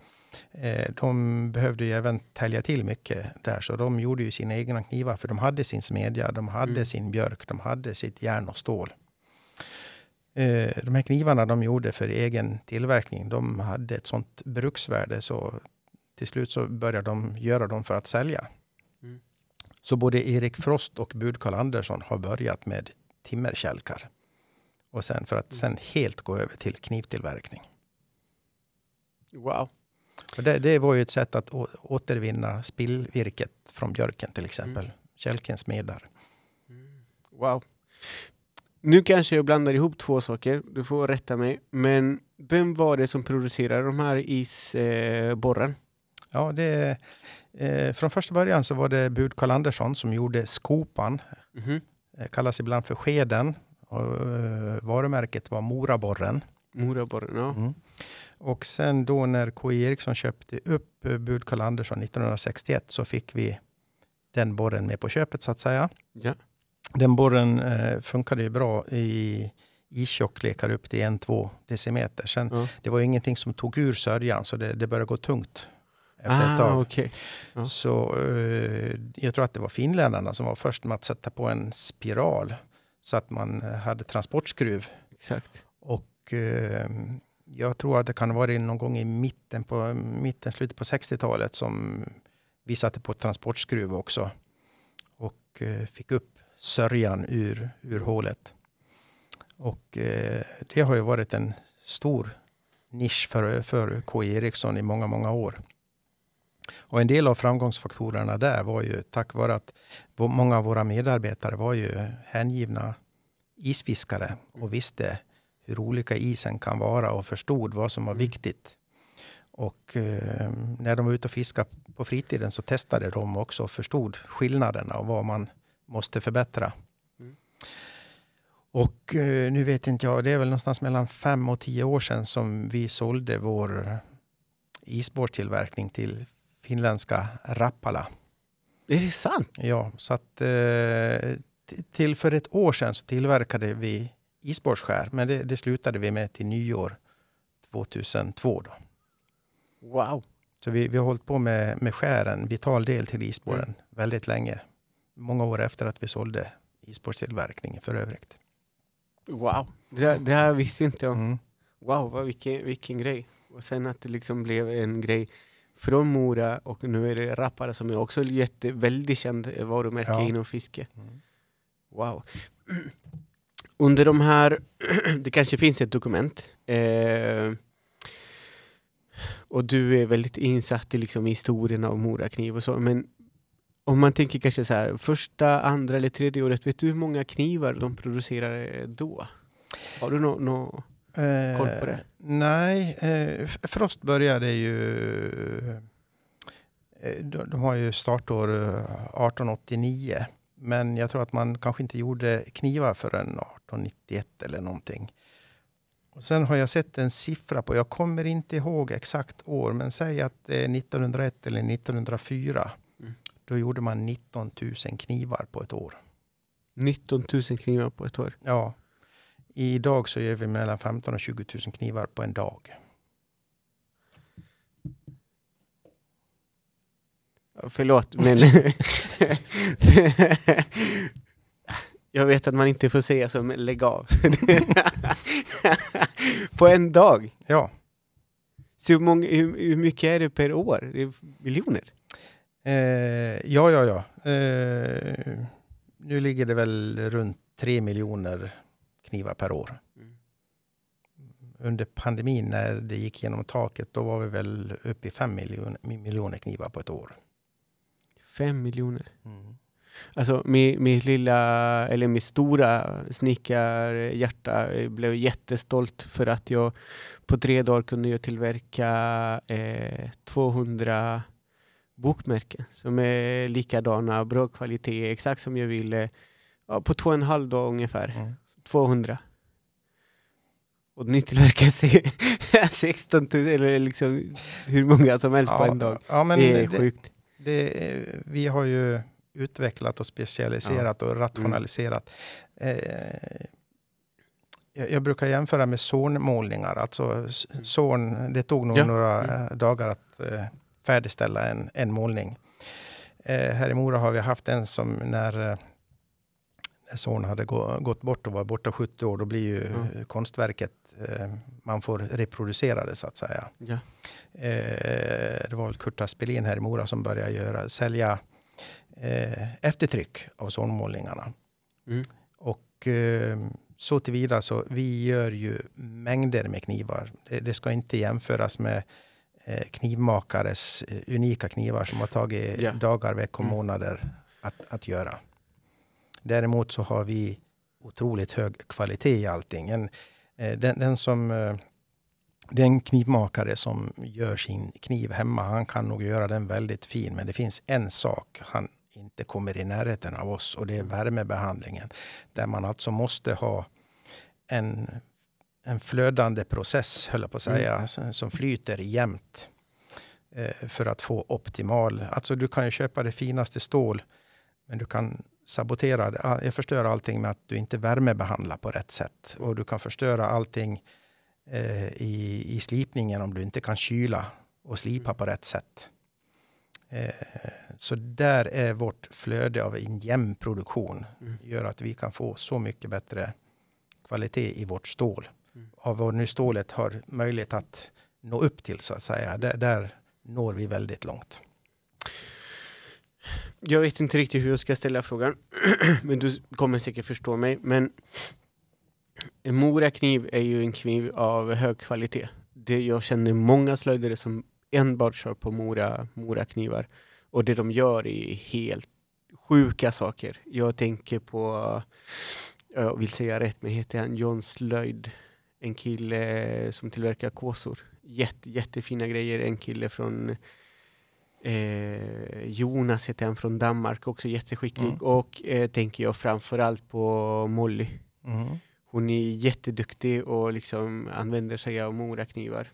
Eh, de behövde ju även tälja till mycket där, så de gjorde ju sina egna knivar. För de hade sin smedja, de hade Mm. sin björk, de hade sitt järn och stål. Eh, de här knivarna de gjorde för egen tillverkning, de hade ett sånt bruksvärde så till slut så började de göra dem för att sälja. Mm. Så både Erik Frost och Bud Karl Andersson har börjat med timmerkälkar. Och sen för att sen helt gå över till knivtillverkning. Wow. Och det, det var ju ett sätt att å, återvinna spillvirket från björken till exempel. Mm. Kälkens smedar. Wow. Nu kanske jag blandar ihop två saker, du får rätta mig. Men vem var det som producerade de här isborren? Ja, det, eh, från första början så var det Bud Karl Andersson som gjorde skopan. Mhm. Eh, kallas ibland för skeden. Och, eh, varumärket var Moraborren. Moraborren, ja. Mm. Och sen då när K. Eriksson köpte upp eh, Bud Karl Andersson 1961 så fick vi den borren med på köpet så att säga. ja. Den borren eh, funkade ju bra i istjocklekar upp till 1-2 decimeter. Sen, ja. Det var ingenting som tog ur sörjan så det, det började gå tungt efter ett Ah, tag. okej. Ja. Så eh, jag tror att det var finländarna som var först med att sätta på en spiral så att man eh, hade transportskruv. Exakt. Och eh, jag tror att det kan vara någon gång i mitten, på, mitten slutet på 60-talet som vi satte på transportskruv också. Och eh, fick upp sörjan ur, ur hålet. Och eh, det har ju varit en stor nisch för, för K. Eriksson i många, många år. Och en del av framgångsfaktorerna där var ju tack vare att många av våra medarbetare var ju hängivna isfiskare och visste hur olika isen kan vara och förstod vad som var Mm. viktigt. Och eh, när de var ute och fiskade på fritiden så testade de också och förstod skillnaderna och vad man måste förbättra. Mm. Och eh, nu vet inte jag, det är väl någonstans mellan fem och tio år sedan som vi sålde vår isborrstillverkning till finländska Rappala. Är det sant? Ja, så att eh, till för ett år sedan så tillverkade vi isborrskär, men det, det slutade vi med till nyår 2002. Då. Wow. Så vi, vi har hållit på med, med skär, en vital del till isborren, väldigt länge. Många år efter att vi sålde isborrstillverkningen för övrigt. Wow. Det, här- det här visste inte jag. Mm. Wow, vad, vilken, vilken grej. Och sen att det liksom blev en grej från Mora och nu är det Rappare som är också jätte, väldigt känd varumärke Ja. inom fiske. Mm. Wow. <clears throat> Under de här, <clears throat> det kanske finns ett dokument. Eh, och du är väldigt insatt i liksom historien av Morakniv och så. Men om man tänker kanske så här, första, andra eller tredje året, vet du hur många knivar de producerar då? Har du något? Nå, Koll på det? Eh, nej, eh, Frost började ju Eh, de, de har ju startår eh, 1889. Men jag tror att man kanske inte gjorde knivar förrän 1891 eller någonting. Och sen har jag sett en siffra på, jag kommer inte ihåg exakt år, men säg att det är 1901 eller 1904. Då gjorde man 19 000 knivar på ett år. 19 000 knivar på ett år. Ja. Idag så gör vi mellan 15 och 20 000 knivar på en dag. Förlåt, men... <laughs> Jag vet att man inte får säga så, men lägg av. <laughs> på en dag? Ja. Så hur, många, hur, hur mycket är det per år? Det är miljoner? Eh, ja, ja, ja. Eh, nu ligger det väl runt 3 miljoner knivar per år. Mm. Under pandemin när det gick genom taket, då var vi väl uppe i 5 miljoner, miljoner knivar på ett år. Fem miljoner? Alltså mitt, lilla, eller mitt stora snickarhjärta eh, blev jättestolt för att jag på tre dagar kunde jag tillverka eh, 200 bokmärken som är likadana, bra kvalitet, exakt som jag ville. Ja, på två och en halv dag ungefär. Mm. 200. Och ni tillverkar <laughs> se- 16 000, eller liksom hur många som helst på en dag. Ja, men det är det, sjukt. det, vi har ju utvecklat och specialiserat och rationaliserat. Eh, jag, brukar jämföra med zornmålningar. Alltså s- zorn, det tog nog Ja. några Mm. eh, dagar att eh, färdigställa en, en målning. Eh, här i Mora har vi haft en som när eh, när son hade gå, gått bort och var borta 70 år, då blir ju Mm. konstverket, eh, man får reproducera det så att säga. Ja. Eh, det var väl Kurt Aspelin här i Mora som började göra, sälja eh, eftertryck av zonmålningarna. Mm. Och eh, så tillvida så vi gör ju mängder med knivar. Det, det ska inte jämföras med knivmakares eh, unika knivar som har tagit Ja. dagar, veckor, Mm. månader att, att göra. Däremot så har vi otroligt hög kvalitet i allting. En, eh, den, den som eh, den knivmakare som gör sin kniv hemma, han kan nog göra den väldigt fin. Men det finns en sak han inte kommer i närheten av oss och det är värmebehandlingen. Där man alltså måste ha en, en flödande process, höll jag på att säga, som- som flyter jämnt. Eh, för att få optimal, alltså du kan ju köpa det finaste stål, men du kan sabotera det. Jag förstör allting med att du inte värmebehandlar på rätt sätt. Och du kan förstöra allting eh, i, i slipningen om du inte kan kyla och slipa på rätt sätt. Eh, så där är vårt flöde av en jämn produktion. Mm. gör att vi kan få så mycket bättre kvalitet i vårt stål. Av vad nu stålet har möjlighet att nå upp till så att säga. Där, där når vi väldigt långt. Jag vet inte riktigt hur jag ska ställa frågan, <clears throat> men du kommer säkert förstå mig. Men en Mora-kniv är ju en kniv av hög kvalitet. Det, jag känner många slöjdare som enbart kör på Mora, Mora-knivar. Och det de gör är helt sjuka saker. Jag tänker på, jag vill säga rätt, men heter han John Slöjd? En kille som tillverkar kåsor. Jätte, jättefina grejer. En kille från Eh, Jonas heter han från Danmark, också jätteskicklig. Mm. Och eh, tänker jag framförallt på Molly. Mm. Hon är jätteduktig och liksom använder sig av moraknivar.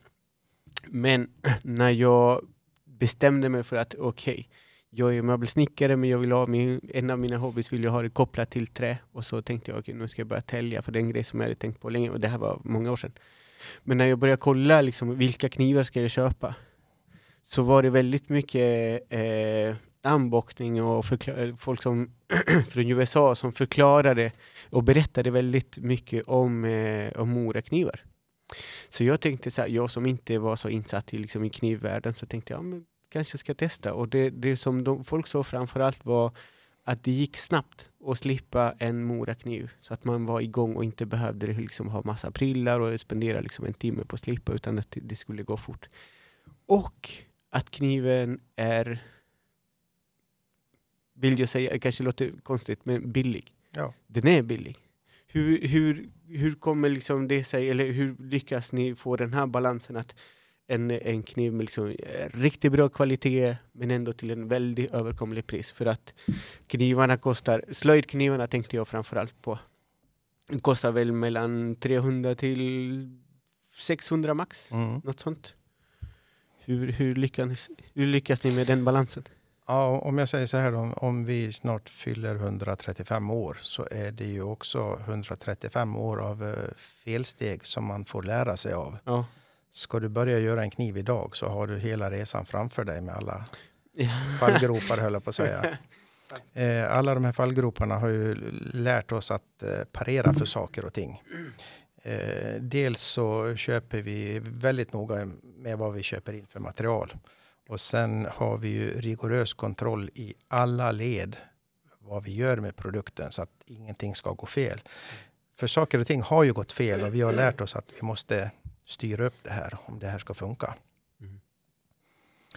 Men <clears throat> när jag bestämde mig för att okej, jag är möbelsnickare men jag vill ha min, en av mina hobbys vill jag ha det kopplat till trä. Och så tänkte jag okay, nu ska jag börja tälja för det är en grej som jag hade tänkt på länge och det här var många år sedan. Men när jag började kolla liksom, vilka knivar ska jag köpa? Så var det väldigt mycket eh, unboxning och eh, folk som <clears throat> från USA som förklarade och berättade väldigt mycket om, eh, om moraknivar. Så jag tänkte så här, jag som inte var så insatt i, liksom, i knivvärlden, så tänkte jag, ja, men kanske ska testa. Och det, det som de, folk sa framförallt var att det gick snabbt att slippa en morakniv. Så att man var igång och inte behövde liksom ha massa prylar och spendera liksom en timme på att slipa, utan att det, det skulle gå fort. Och att kniven är, vill jag säga, det kanske låter konstigt, men billig. Ja. Den är billig. Hur, hur, hur kommer liksom det sig, eller hur lyckas ni få den här balansen att en, en kniv med liksom eh, riktigt bra kvalitet men ändå till en väldigt överkomlig pris. För att knivarna kostar, slöjdknivarna tänkte jag framförallt på, kostar väl mellan 300 till 600 max, Mm. något sånt. Hur, hur, lyckas, hur lyckas ni med den balansen? Ja, om jag säger så här, om, om vi snart fyller 135 år så är det ju också 135 år av eh, felsteg som man får lära sig av. Ja. Ska du börja göra en kniv idag så har du hela resan framför dig med alla fallgropar höll jag på att säga. <laughs> Eh, alla de här fallgroparna har ju lärt oss att eh, parera för saker och ting. Eh, dels så köper vi väldigt noga med vad vi köper in för material. Och sen har vi ju rigorös kontroll i alla led vad vi gör med produkten så att ingenting ska gå fel. För saker och ting har ju gått fel och vi har lärt oss att vi måste styra upp det här om det här ska funka. Mm.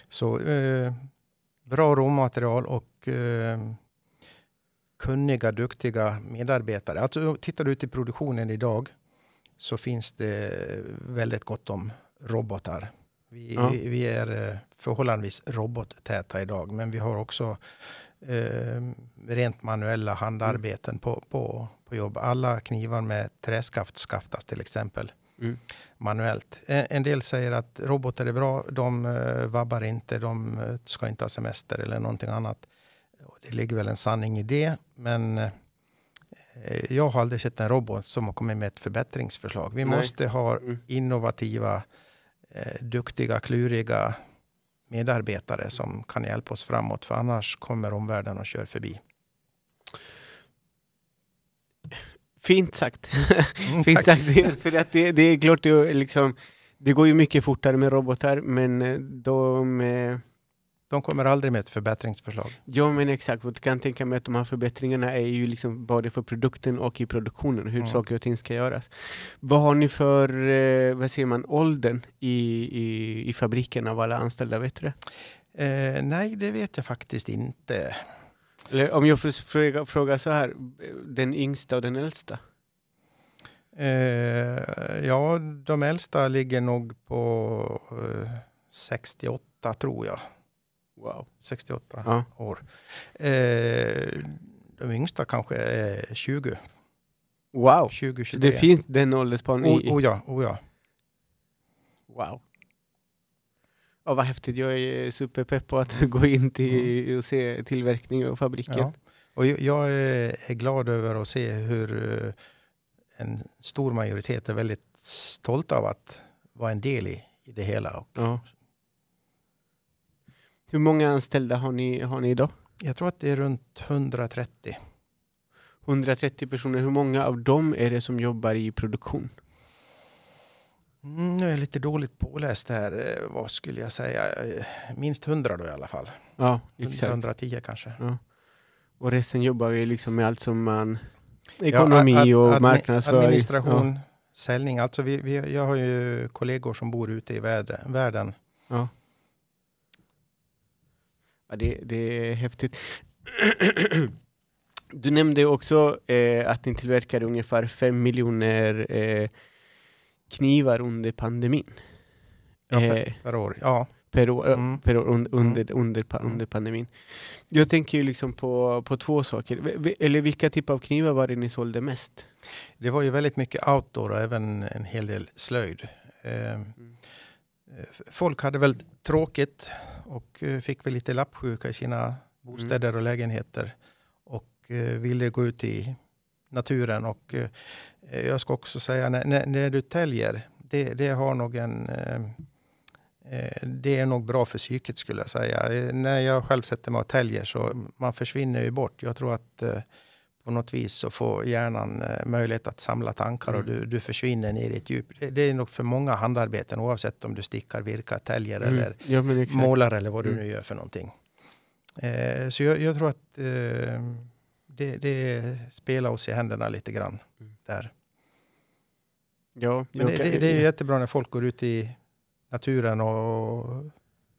Så eh, bra råmaterial och eh, kunniga, duktiga medarbetare. Alltså, tittar du ut i produktionen idag så finns det väldigt gott om robotar. Vi, Ja. vi, är eh, förhållandevis robottäta idag, men vi har också eh, rent manuella handarbeten på, på, på jobb. Alla knivar med träskaft skaftas till exempel Mm. Manuellt. En, del säger att robotar är bra, de uh, vabbar inte, de eh, ska inte ha semester eller någonting annat. Det ligger väl en sanning i det, men eh, jag har aldrig sett en robot som har kommit med ett förbättringsförslag. Vi Nej. måste ha Mm. innovativa, eh, duktiga, kluriga medarbetare som kan hjälpa oss framåt, för annars kommer omvärlden och kör förbi. Fint sagt. <laughs> Mm, Fint sagt. För att det, det är klart, det, liksom, det går ju mycket fortare med robotar, men eh, de... eh, De kommer aldrig med ett förbättringsförslag. Ja men exakt, jag kan tänka mig att de här förbättringarna är ju liksom både för produkten och i produktionen, hur Mm. saker och ting ska göras. Vad har ni för, eh, vad säger man, åldern i, i, i fabriken av alla anställda, vet du det? Eh, nej, det vet jag faktiskt inte. Eller om jag får fråga, fråga så här, den yngsta och den äldsta? Eh, ja, de äldsta ligger nog på eh, 68 tror jag. Wow. 68 Ja. år. Eh, de yngsta kanske är 20. Wow! 20, Så 23. det finns den åldersspannen Oh, i? oh ja, oh ja. Wow. Ja, vad häftigt. Jag är superpepp på att <laughs> gå in till och se tillverkning och fabriken. ja. Och jag- är glad över att se hur eh, en stor majoritet är väldigt stolt av att vara en del i, i det hela. Ja. Hur många anställda har ni, har ni idag? jag tror att det är runt 130. 130 personer. Hur många av dem är det som jobbar i produktion? Mm, nu är jag lite dåligt påläst här. Eh, vad skulle jag säga? Eh, Minst 100 då i alla fall. Ja, exakt. 110 kanske. Och resten jobbar vi liksom med allt som man... Ekonomi Ja, ad- och admi- marknadsföring. Administration, säljning. Alltså vi, vi, jag har ju kollegor som bor ute i världen. Ja. Ja. Ja, det, det är häftigt. Du nämnde också eh, att ni tillverkade ungefär fem miljoner eh, knivar under pandemin. Ja, Eh, per, per år. Ja. per år, Mm. per år un, under, under, pa- Mm. under pandemin. Jag tänker ju liksom på, på två saker. Eller vilka typer av knivar var det ni sålde mest? Det var ju väldigt mycket outdoor och även en hel del slöjd. Eh, Mm. eh, folk hade väl tråkigt och eh, fick väl lite lappsjuka i sina bostäder och lägenheter och ville gå ut i naturen. Och eh, jag ska också säga, när, när, du täljer, det, det har nog en eh, eh, det är nog bra för psyket skulle jag säga. När jag själv sätter mig och täljer så man försvinner ju bort. Jag tror att på något vis så får hjärnan möjlighet att samla tankar och Mm. du, du försvinner ner i ett djup. Det, det är nog för många handarbeten oavsett om du stickar, virkar, täljer eller Mm. Ja, men exakt. målar eller vad du Mm. nu gör för någonting. Eh, så jag, jag tror att eh, det, det spelar oss i händerna lite grann Mm. där. Ja, Men det, det, det är ju jättebra när folk går ut i naturen och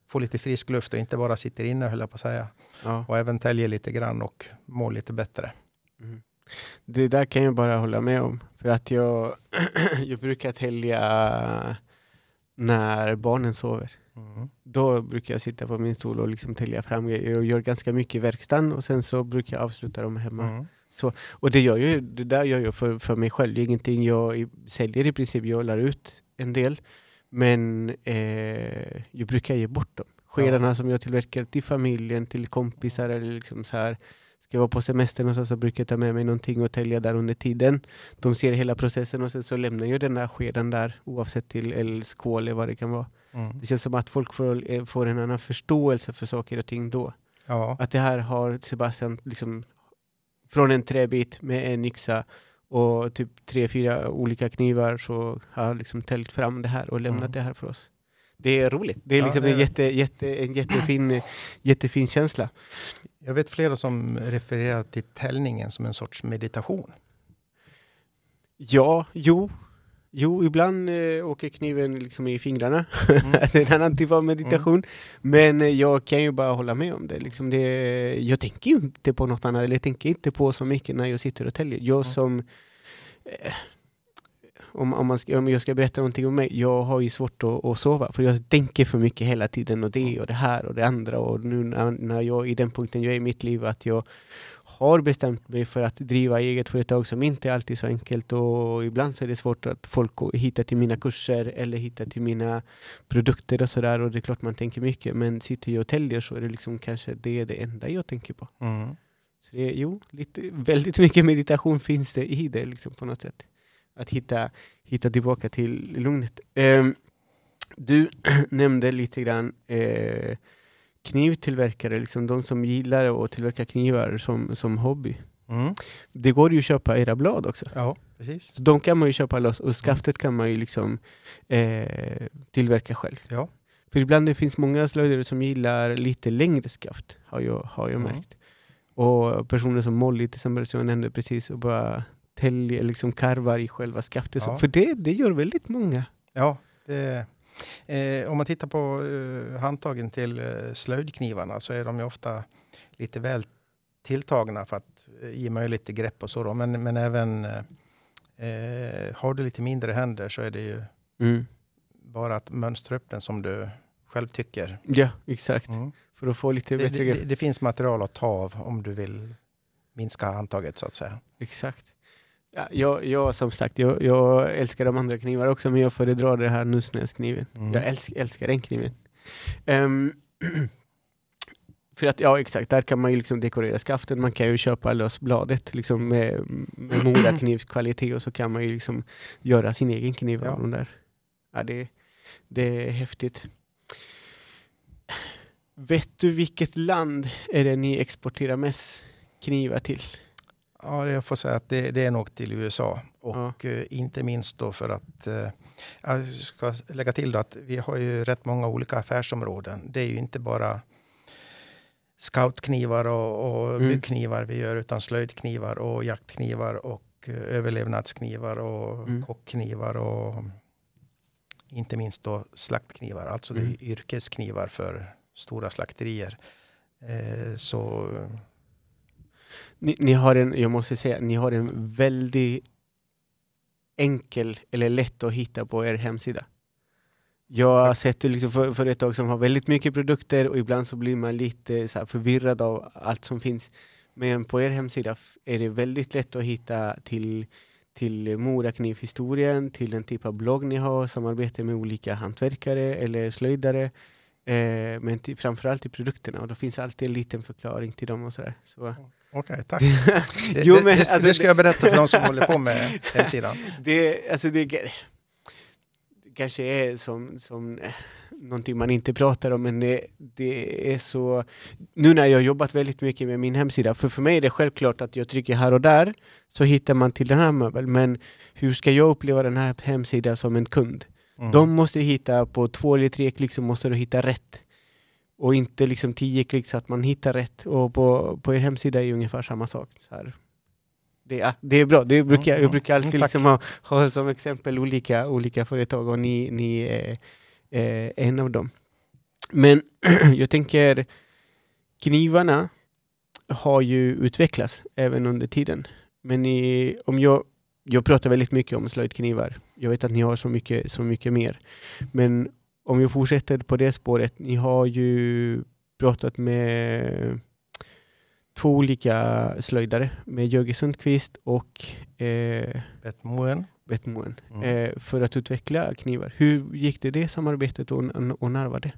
får lite frisk luft och inte bara sitter inne höll jag på att säga. ja. Och även täljer lite grann och mår lite bättre. Mm. Det där kan jag bara hålla med om. För att jag, <clears throat> jag brukar tälja när barnen sover. Mm. Då brukar jag sitta på min stol och liksom tälja fram grejer och gör ganska mycket i verkstaden och sen så brukar jag avsluta dem hemma. Mm. Och det, gör jag, det där gör jag för, för mig själv. Det är ingenting jag säljer i princip. Jag lär ut en del. Men eh, jag brukar ge bort dem. Skedarna som jag tillverkar till familjen, till kompisar eller liksom så här. Ska jag vara på semester någonstans så brukar jag ta med mig någonting och tälja där under tiden. De ser hela processen och sen så lämnar jag den där skeden där oavsett till eller skål eller vad det kan vara. Mm. Det känns som att folk får, eh, får en annan förståelse för saker och ting då. Ja. Att det här har Sebastian liksom från en träbit med en yxa och typ tre, fyra olika knivar så har han liksom täljt fram det här och lämnat Mm. det här för oss. Det är roligt. Det är Ja, liksom det är en, jätte, jätte, en jättefin, jättefin känsla. Jag vet flera som refererar till täljningen som en sorts meditation. Ja, jo. Jo, ibland eh, åker kniven liksom i fingrarna. Mm. <laughs> det är en annan typ av meditation. Men eh, jag kan ju bara hålla med om det. Liksom det. Jag tänker inte på något annat, eller jag tänker inte på så mycket när jag sitter och täljer. Jag Mm. som... Eh, om, om, man ska, om jag ska berätta någonting om mig, jag har ju svårt att, att sova, för jag tänker för mycket hela tiden och det och det här och det andra. Och nu när, när jag är i den punkten jag är i mitt liv, att jag har bestämt mig för att driva eget företag som inte alltid är så enkelt och ibland så är det svårt att folk hittar till mina kurser eller hittar till mina produkter och sådär och det är klart man tänker mycket men sitter jag och täljer så är det liksom kanske det är det enda jag tänker på. Mm. Så det jo, lite, väldigt mycket meditation finns det i det liksom på något sätt. Att hitta, hitta tillbaka till lugnet. Ehm, du <clears throat> nämnde lite grann eh, knivtillverkare, liksom de som gillar att tillverka knivar som, som hobby. Mm. Det går ju att köpa era blad också. Ja, precis. Så de kan man ju köpa loss och skaftet kan man ju liksom eh, tillverka själv. Ja. För ibland det finns många slöjdare som gillar lite längre skaft, har jag, har jag Mm. märkt. Och personer som Molly till exempel, som jag nämnde precis, och bara täljer, liksom karvar i själva skaftet. Ja. för det, det gör väldigt många. Ja, det, eh, om man tittar på eh, handtagen till eh, slöjdknivarna så är de ju ofta lite väl tilltagna för att eh, ge möjlighet till grepp och så. Då. Men, men även eh, har du lite mindre händer så är det ju bara att mönstra upp den som du själv tycker. Ja, exakt. Mm. För att få lite bättre det, det, det finns material att ta av om du vill minska handtaget så att säga. Exakt. Ja, jag, jag som sagt, jag, jag älskar de andra knivar också, men jag föredrar det här nussnäskniven. Mm. Jag älsk, älskar den kniven. Ehm, <clears throat> för att, ja exakt, där kan man ju liksom dekorera skaften, man kan ju köpa lös bladet liksom med, med moraknivskvalitet och så kan man ju liksom göra sin egen kniv Ja. av de där. Ja, det, det är häftigt. Vet du vilket land är det ni exporterar mest knivar till? Ja, jag får säga att det, det är nog till USA. Och eh, inte minst då för att, eh, jag ska lägga till då att vi har ju rätt många olika affärsområden. Det är ju inte bara scoutknivar och, och Mm. byggknivar vi gör, utan slöjdknivar och jaktknivar och eh, överlevnadsknivar och Mm. kockknivar och inte minst då slaktknivar, alltså det Mm. är yrkesknivar för stora slakterier. Eh, så Ni, ni har en, jag måste säga, ni har en väldigt enkel eller lätt att hitta på er hemsida. Jag har sett liksom för, företag som har väldigt mycket produkter och ibland så blir man lite så förvirrad av allt som finns. Men på er hemsida är det väldigt lätt att hitta till, till Moraknivhistorien, till den typ av blogg ni har, samarbete med olika hantverkare eller slöjdare. Eh, men till, framförallt till produkterna och då finns alltid en liten förklaring till dem och sådär. Så, okej, tack. Det, <laughs> Jo, det, men det, ska, alltså, det ska jag berätta för de som håller på med <laughs> hemsidan. Det, alltså det, det kanske är som, som eh, någonting man inte pratar om, men det, det är så... Nu när jag jobbat väldigt mycket med min hemsida, för för mig är det självklart att jag trycker här och där, så hittar man till den här möbeln, men hur ska jag uppleva den här hemsidan som en kund? Mm. De måste hitta på två eller tre klick så måste du hitta rätt. Och inte liksom tio klick så att man hittar rätt. Och på, på er hemsida är ungefär samma sak. Så här. Det, är, det är bra, det brukar, jag- jag brukar alltid Mm, liksom ha, ha som exempel olika, olika företag och ni, ni är, är en av dem. Men <clears throat> jag tänker, knivarna har ju utvecklats även under tiden. Men i, om jag jag pratar väldigt mycket om slöjdknivar. Jag vet att ni har så mycket, så mycket mer. Men om vi fortsätter på det spåret, ni har ju pratat med två olika slöjdare, med Jörgen Sundqvist och eh, Bett Moen. Bett Moen, Mm. eh, för att utveckla knivar. Hur gick det, det samarbetet och, och när var det?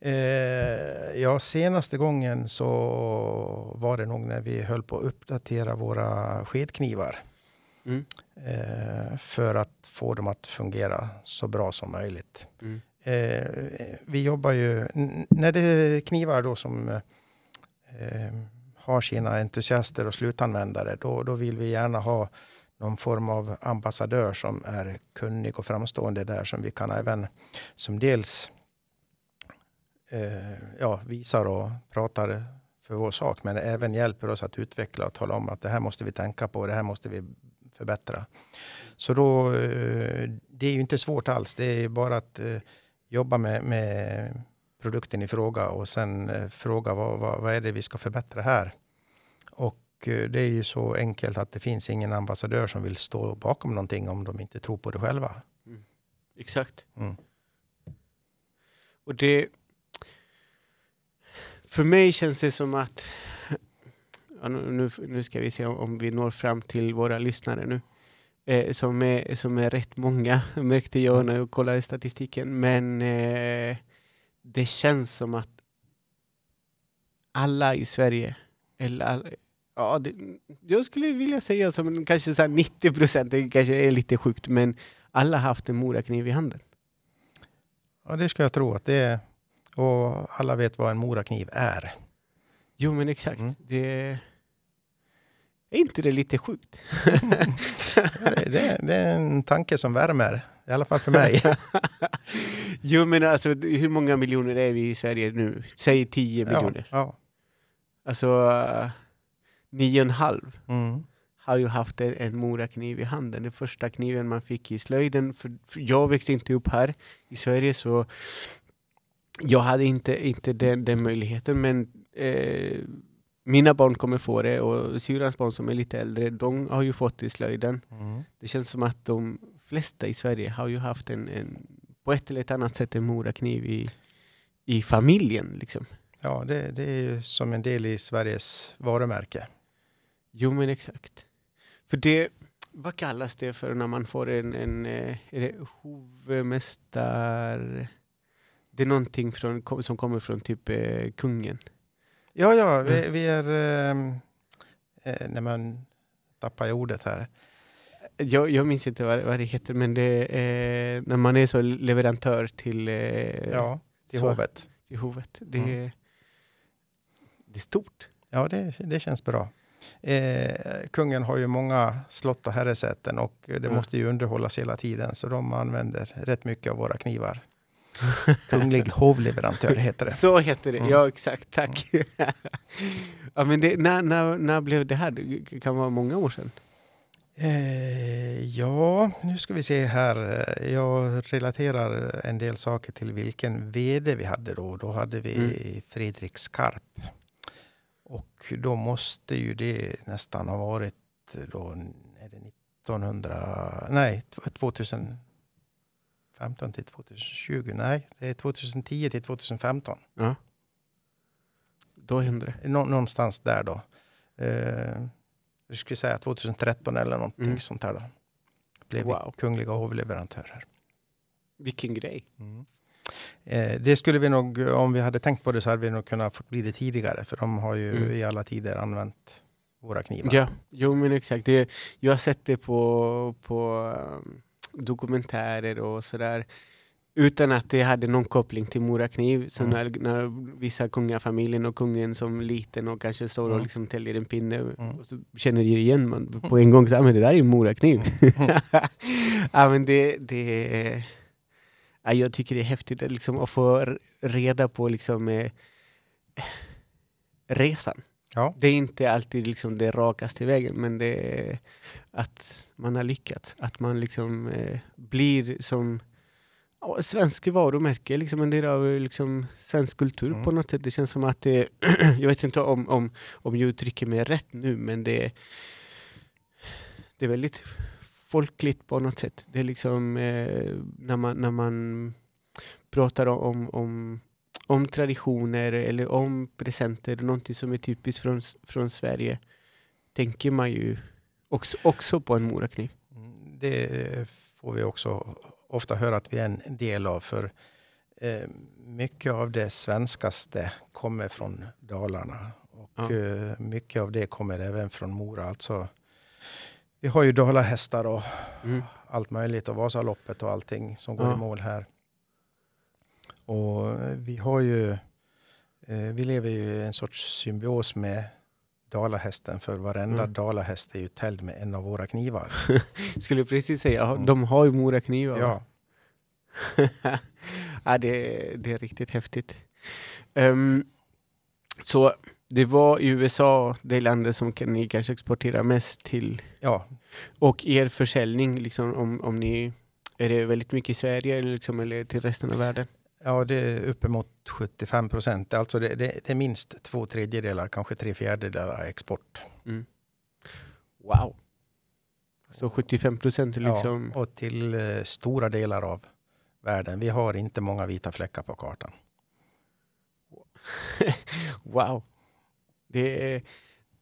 Eh, ja, senaste gången så var det nog när vi höll på att uppdatera våra skedknivar. Mm. Eh, för att få dem att fungera så bra som möjligt. Mm. Eh, vi jobbar ju, när det är knivar då som eh, har sina entusiaster och slutanvändare, då, då vill vi gärna ha någon form av ambassadör som är kunnig och framstående där som vi kan även som dels eh, ja, visar och pratar för vår sak, men även hjälper oss att utveckla och tala om att det här måste vi tänka på, det här måste vi förbättra. Så då, eh, det är ju inte svårt alls. Det är bara att eh, jobba med, med produkten i fråga och sen eh, fråga vad, vad, vad är det vi ska förbättra här. Och det är ju så enkelt att det finns ingen ambassadör som vill stå bakom någonting om de inte tror på det själva. Exakt. Mm. Och det... För mig känns det som att... Nu, nu- ska vi se om, vi når fram till våra lyssnare nu. Eh, som, är, som är rätt många, <laughs> märkte jag när jag kollade statistiken. Men eh, det känns som att alla i Sverige, eller alla, ja, det, jag skulle vilja säga som kanske så här 90 procent, det kanske är lite sjukt, men alla har haft en morakniv i handen. Ja, det ska jag tro att det är. Och alla vet vad en morakniv är. Jo men exakt. Mm. Det... Är inte det lite sjukt? <laughs> Det, det, det är en tanke som värmer, i alla fall för mig. <laughs> jo men alltså hur många miljoner är vi i Sverige nu? Säg 10 Ja, miljoner. ja. Alltså nio och en halv Mm. har ju haft en, en morakniv i handen. Den första kniven man fick i slöjden. För, för jag växte inte upp här i Sverige så jag hade inte, inte den, den möjligheten men eh, mina barn kommer få det och syrrans barn som är lite äldre, de har ju fått det i slöjden. Mm. Det känns som att de flesta i Sverige har ju haft en, en på ett eller ett annat sätt en morakniv i, i familjen. Liksom. Ja, det, det är ju som en del i Sveriges varumärke. Jo men exakt. För det, vad kallas det för när man får en, en eh, är det hovmästar... Det är någonting från, som kommer från typ eh, kungen. Ja, ja, vi, Mm. vi är... ehm, Eh, när man tappar ordet här. Jag, jag minns inte vad, vad det heter men det är när man är så leverantör till, eh, Ja, till så- hovet. till hovet. Det, Mm. det är stort. Ja, det, det känns bra. Eh, kungen har ju många slott och herresäten och det Mm. måste ju underhållas hela tiden så de använder rätt mycket av våra knivar. <laughs> Kunglig hovleverantör heter det. Så heter det, Mm. ja exakt, tack. <laughs> ja, men det, när, när, när blev det här? Det kan vara många år sedan. Eh, ja, nu ska vi se här. Jag relaterar en del saker till vilken VD vi hade då. Då hade vi Mm. Fredrik Skarp. Och då måste ju det nästan ha varit då, är det 1900, nej, 2015 till 2020, nej, det är 2010 till 2015. Ja. Då hände det. Nå, någonstans där då. Eh, jag skulle säga 2013 eller någonting Mm. sånt här då. Blev Wow. vi kungliga hovleverantörer. Vilken grej. Eh, det skulle vi nog, om vi hade tänkt på det så hade vi nog kunnat få bli det tidigare. För de har ju Mm. i alla tider använt våra knivar. Ja, jo men exakt. Det, jag har sett det på, på um, dokumentärer och sådär. Utan att det hade någon koppling till morakniv. Så Mm. när, när vissa kungafamiljen och kungen som liten och kanske står och Mm. liksom täljer en pinne. Mm. Och så känner jag igen man på en gång. Så, ah, men det där är ju morakniv. Mm. <laughs> ja, men det, det, ja, jag tycker det är häftigt att, liksom, att få reda på liksom, eh, resan. Ja. Det är inte alltid liksom det rakaste vägen, men det är att man har lyckats. Att man liksom eh, blir som ja, svensk varumärke, liksom en del av eh, liksom, svensk kultur Mm. på något sätt. Det känns som att det, <clears throat> jag vet inte om, om, om jag uttrycker mig rätt nu, men det det är väldigt folkligt på något sätt. Det är liksom eh, när, man, när man pratar om, om, om traditioner eller om presenter, någonting som är typiskt från, från Sverige, tänker man ju också, också på en morakniv. Mm, det får vi också ofta höra att vi är en del av. För eh, mycket av det svenskaste kommer från Dalarna. Och Ja. eh, mycket av det kommer även från Mora. Alltså, vi har ju dalahästar och Mm. allt möjligt och Vasaloppet och allting som går Ja. i mål här. Och eh, vi har ju, eh, vi lever ju i en sorts symbios med dalahästen för varenda Mm. dalahäst är ju täljd med en av våra knivar. <laughs> Skulle precis säga, Mm. de har ju moraknivar. Ja, <laughs> ja, det, det är riktigt häftigt. Ehm, så det var i USA, det landet som kan- ni kanske exporterar mest till. ja, Och er försäljning, liksom, om, om ni, är det väldigt mycket i Sverige liksom, eller till resten av världen? Ja, det är uppemot 75 procent. Alltså det, det, det är minst två tredjedelar, kanske tre fjärdedelar export. Wow! Så 75 procent är liksom... Ja, och till eh, stora delar av världen. Vi har inte många vita fläckar på kartan. <laughs> Wow! Det är,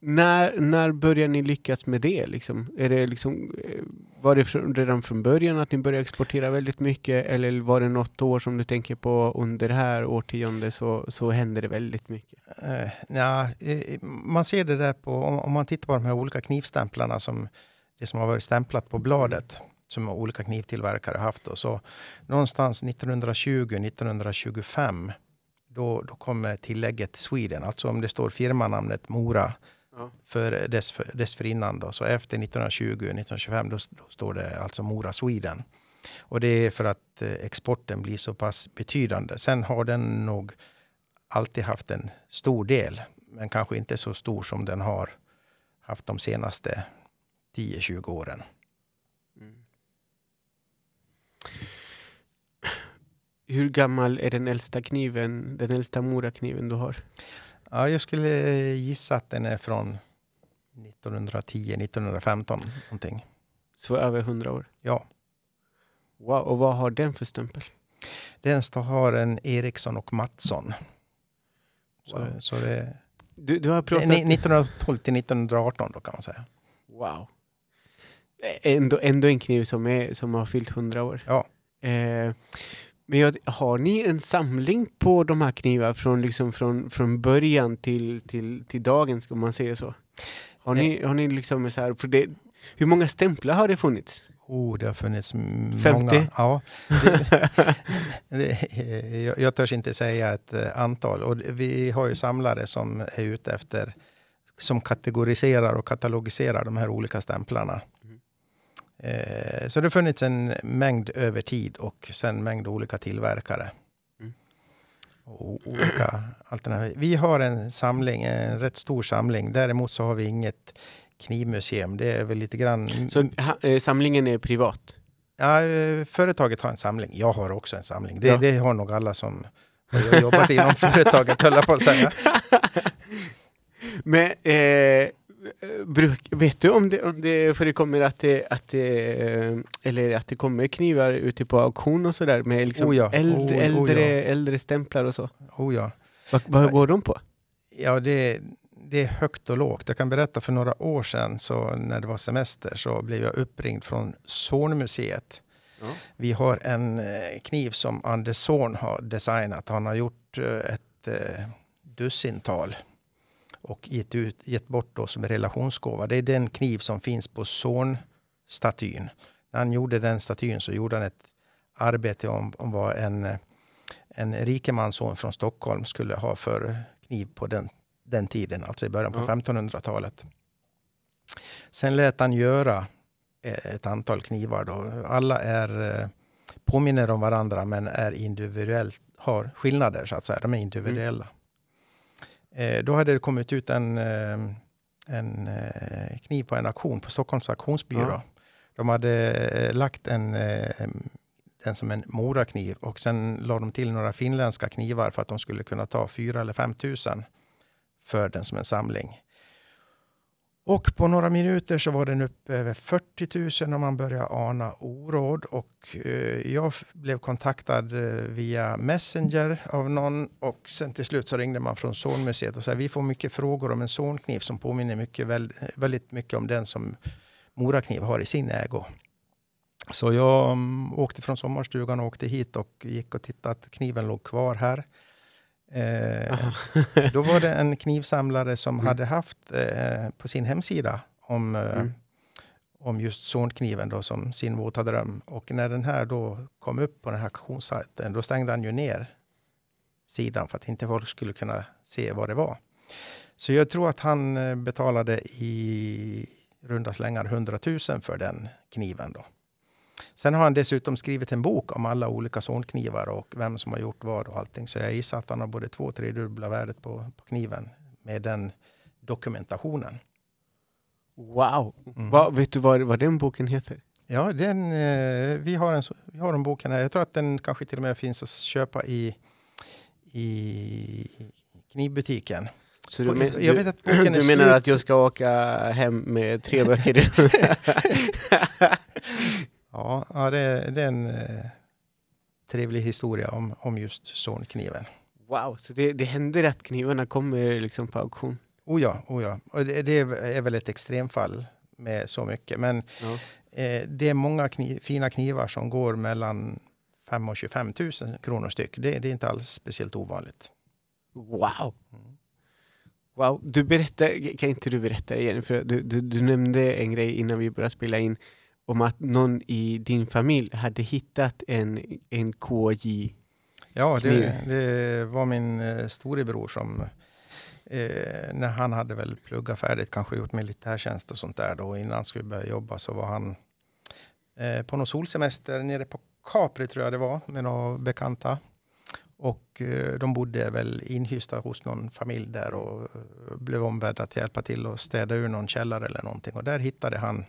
när, när började ni lyckas med det? Liksom? Är det liksom, eh, var det från, redan från början att ni började exportera väldigt mycket eller var det något år som du tänker på under det här årtiondet så, så hände det väldigt mycket? Uh, nja, man ser det där på, om, om man tittar på de här olika knivstämplarna som det som har varit stämplat på bladet som olika knivtillverkare haft. Då. Så någonstans 1920-1925 då, då kommer tillägget Sweden, alltså om det står firmanamnet Mora Ja. för dess, för, dessförinnan. Då. Så efter 1920-1925 då, då står det alltså Mora Sweden. Och det är för att eh, exporten blir så pass betydande. Sen har den nog alltid haft en stor del, men kanske inte så stor som den har haft de senaste 10-20 åren. Hur gammal är den äldsta kniven, den äldsta morakniven du har? Ja, jag skulle gissa att den är från 1910-1915 någonting. Så över 100 år? Ja, Wow, och vad har den för stämpel? den har en Eriksson och Mattsson. Så, Wow. så det Du, du har pratat... ni- 1912 till 1918 då kan man säga. Wow. Ändå, ändå en kniv som, är, som har fyllt 100 år. Ja. Eh, men jag, har ni en samling på de här knivar från, liksom från, från början till, till, till dagens, om man säger så? Har ni, har ni liksom så här, för det, hur många stämplar har det funnits? Oh, det har funnits m- 50? många. Ja, <laughs> det, det, jag, jag törs inte säga ett eh, antal. Och vi har ju samlare som är ute efter, som kategoriserar och katalogiserar de här olika stämplarna. Eh, så det har funnits en mängd över tid och sen mängd olika tillverkare. Mm. Och olika alternativ. Vi har en samling, en rätt stor samling. Däremot så har vi inget knivmuseum. Det är väl lite grann... Så ha, eh, samlingen är privat? Ja, eh, företaget har en samling. Jag har också en samling. Det, Ja. det har nog alla som har jobbat inom <laughs> företaget, höll på att säga. Men eh, bruk, vet du om det, om det förekommer att det, att det, eller att det kommer knivar ute på auktion och sådär med liksom Oh ja, äldre, oh, oh äldre, ja. äldre stämplar och så? Oh ja, Vad, vad går de på? ja det, det är högt och lågt. Jag kan berätta för några år sedan, så när det var semester, så blev jag uppringd från Zornmuseet. Ja. Vi har en eh, kniv som Anders Zorn har designat. Han har gjort eh, ett eh, dussintal och gett, ut, gett bort då som relationsgåva. Det är den kniv som finns på Zorn-statyn. När han gjorde den statyn så gjorde han ett arbete om, om vad en, en rikemansson från Stockholm skulle ha för kniv på den, den tiden, alltså i början på Ja. 1500-talet. Sen lät han göra eh, ett antal knivar. Då. Alla är, eh, påminner om varandra men är individuellt, har skillnader så att säga. De är individuella. Eh, då hade det kommit ut en, eh, en eh, kniv på en auktion på Stockholms auktionsbyrå. Ja. De hade eh, lagt en, eh, den som en morakniv och sen la de till några finländska knivar för att de skulle kunna ta 4 eller 5 tusen för den som en samling. Och på några minuter så var den uppe över 40 000 och man började ana oråd. Och eh, jag blev kontaktad eh, via Messenger av någon och sen till slut så ringde man från Zornmuseet och sa vi får mycket frågor om en zornkniv som påminner mycket, eh, väldigt mycket om den som Morakniv har i sin ägo. Så jag mm, åkte från sommarstugan och åkte hit och gick och tittade att kniven låg kvar här. Eh, då var det en knivsamlare som Mm. hade haft eh, på sin hemsida om, eh, Mm. om just zonkniven då som sin våta dröm. Och när den här då kom upp på den här auktionssajten, då stängde han ju ner sidan för att inte folk skulle kunna se vad det var. Så jag tror att han eh, betalade i runda slängar 100 000 för den kniven då. Sen har han dessutom skrivit en bok om alla olika zonknivar och vem som har gjort vad och allting. Så jag gissar att han har både två och tredubbla värdet på, på kniven med den dokumentationen. Wow! Mm. Vad- vet du vad, vad den boken heter? Ja, den, eh, vi, har en, vi har en boken här. Jag tror att den kanske till och med finns att köpa i, i knivbutiken. Så du, men, <clears throat> är du menar slut. att jag ska åka hem med tre böcker? <laughs> <laughs> Ja, ja det, det är en eh, trevlig historia om, om just zonkniven. wow, så det, det händer att knivarna kommer liksom på auktion? Oh ja, oh ja. Och det, det är väl ett extremfall med så mycket. Men Ja. eh, det är många kniv, fina knivar som går mellan 5 och 25 000 kronor styck. Det, det är inte alls speciellt ovanligt. Wow! Mm. Wow, du berättar, kan inte du berätta igen? För du, du, du nämnde en grej innan vi började spela in om att någon i din familj hade hittat en, en KJ. Ja, det, det var min eh, storebror som eh, när han hade väl pluggat färdigt, kanske gjort militärtjänst och sånt där då innan han skulle börja jobba så var han eh, på någon solsemester nere på Capri tror jag det var med några bekanta. Och eh, de bodde väl inhysta hos någon familj där och eh, blev ombedda att hjälpa till och städa ur någon källare eller någonting. Och där hittade han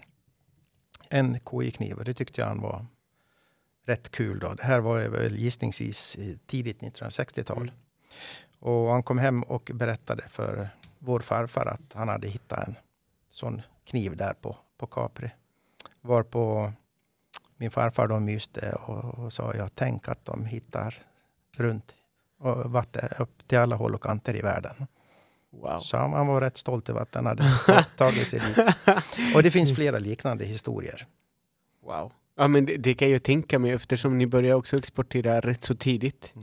en KI-kniv och det tyckte jag han var rätt kul. Då. Det här var väl gissningsvis tidigt 1960-tal. Mm. Och han kom hem och berättade för vår farfar att han hade hittat en sån kniv där på, på Capri. Varpå min farfar då myste och, och sa, jag tänk att de hittar runt och vart det upp till alla håll och kanter i världen. Wow. Så han, han var rätt stolt över att den hade ta- tagit sig dit. Och det finns flera liknande historier. Wow. Ja, men det, det kan jag tänka mig eftersom ni börjar också exportera rätt så tidigt.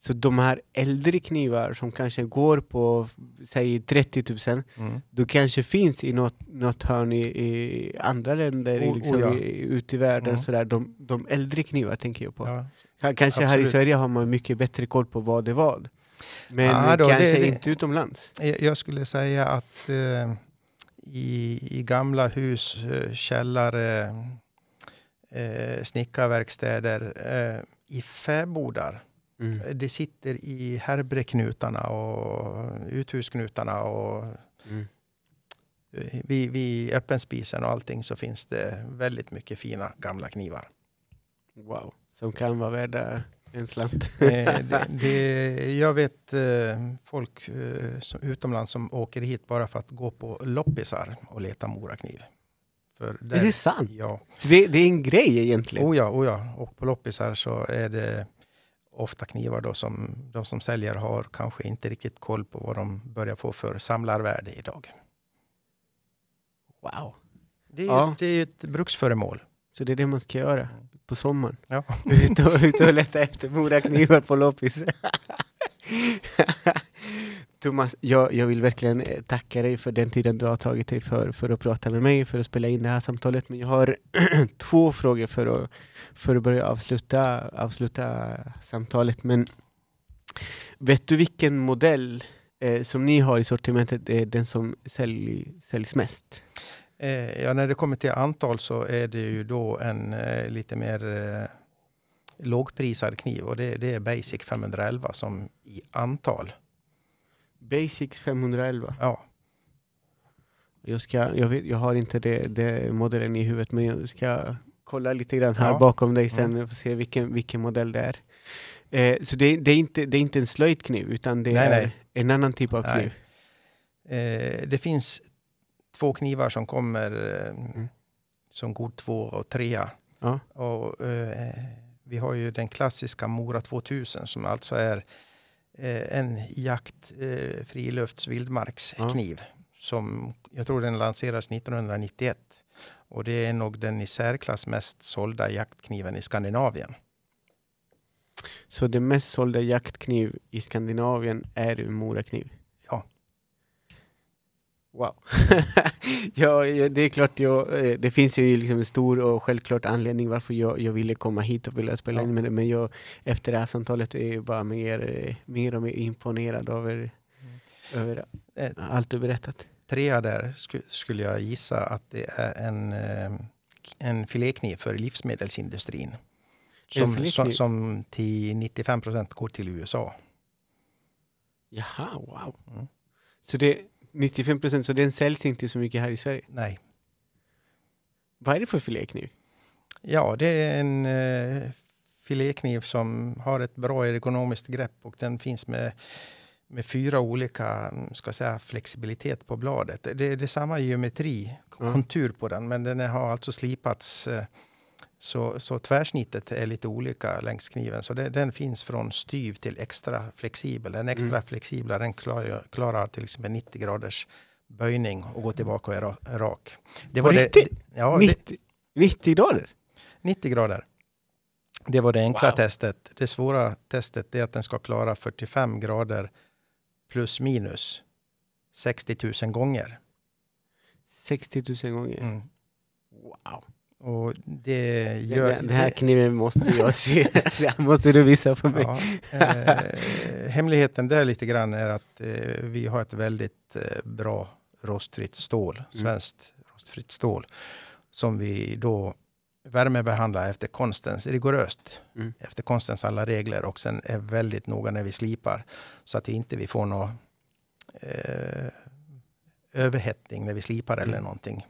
Så de här äldre knivar som kanske går på, säg 30 000, Mm. då kanske finns i något, något hörn i, i andra länder, Oh, liksom, oh ja. i, ute i världen. Mm. Sådär. De, de äldre knivar tänker jag på. Ja. Ka- Kanske här i absolut. Sverige har man mycket bättre koll på vad det var. Men Ja, då, kanske det- det- inte utomlands. Jag skulle säga att eh, i, i gamla hus, eh, källare, eh, snickarverkstäder, eh, i fäbodar. Mm. Det sitter i härbreknutarna och uthusknutarna och Mm. eh, vid, vid öppenspisen och allting så finns det väldigt mycket fina gamla knivar. Wow. Som kan vara värda en slant. <laughs> Eh, det, det, jag vet eh, folk eh, som, utomlands som åker hit bara för att gå på loppisar och leta morakniv. För där, Är det sant? Ja. Det, det är en grej egentligen? Oh ja, oh ja. Och på loppisar så är det ofta knivar då som de som säljer har kanske inte riktigt koll på vad de börjar få för samlarvärde idag. Wow. Det är, Ja. det är ju ett bruksföremål. Så det är det man ska göra på sommaren? Ja. <laughs> Ut och, ut och leta efter moraknivar på loppis. <laughs> Thomas, jag, jag vill verkligen eh, tacka dig för den tiden du har tagit dig för, för att prata med mig, för att spela in det här samtalet. Men jag har <clears throat> två frågor för att, för att börja avsluta, avsluta samtalet. Men vet du vilken modell eh, som ni har i sortimentet är den som sälj, säljs mest? Eh, ja, när det kommer till antal så är det ju då en eh, lite mer eh, lågprisad kniv och det, det är Basic 511 som i antal. Basics 511. Ja, Jag, ska, jag, vet, jag har inte det, det modellen i huvudet, men jag ska kolla lite grann här Ja. bakom dig sen och se vilken, vilken modell det är. Eh, så det, det, är inte, det är inte en slöjdkniv, utan det Nej, är nej. en annan typ av kniv. eh, det finns två knivar som kommer eh, Mm. som god två och trea. Ja. Och, eh, vi har ju den klassiska Mora 2000 som alltså är eh, en jakt, eh, frilufts, vildmarkskniv. Som jag tror den lanserades 1991. Och det är nog den i särklass mest sålda jaktkniven i Skandinavien. Så den mest sålda jaktkniv i Skandinavien är en morakniv? Wow. <laughs> ja, det är klart, jag, eh, det finns ju liksom en stor och självklart anledning varför jag, jag ville komma hit och ville spela Ja. in med det, men jag, efter det här samtalet är jag bara mer, eh, mer och mer imponerad över, över Eh, allt du berättat. trea där sku, skulle jag gissa att det är en, eh, en filékniv för livsmedelsindustrin. Som, som, som till 95 procent går till USA. Jaha, wow. Mm. Så det 95 procent, så den säljs inte så mycket här i Sverige? Nej. Vad är det för filékniv? Ja, det är en eh, filékniv som har ett bra ergonomiskt grepp och den finns med, med fyra olika mm, ska säga, flexibilitet på bladet. Det, det är samma geometri, Ja. kontur på den, men den har alltså slipats eh, så, så tvärsnittet är lite olika längs kniven. Så det, den finns från styv till extra flexibel. Den extra Mm. flexibla den klarar, klarar till exempel 90 graders böjning och går tillbaka och är ra- rak. Det På det, ja, det, 90, 90 dollar? 90 grader. Det var det enkla Wow. testet. Det svåra testet är att den ska klara 45 grader plus minus 60 000 gånger. 60 000 gånger? Mm. Wow. Och det gör... Den, den här kniven måste jag se. Den måste du visa för mig. ja, eh, hemligheten där lite grann är att eh, vi har ett väldigt eh, bra rostfritt stål, svenskt rostfritt stål, som vi då värmebehandlar efter konstens, rigoröst, Mm. efter konstens alla regler och sen är väldigt noga när vi slipar så att inte vi får någon eh, överhettning när vi slipar eller Mm. någonting.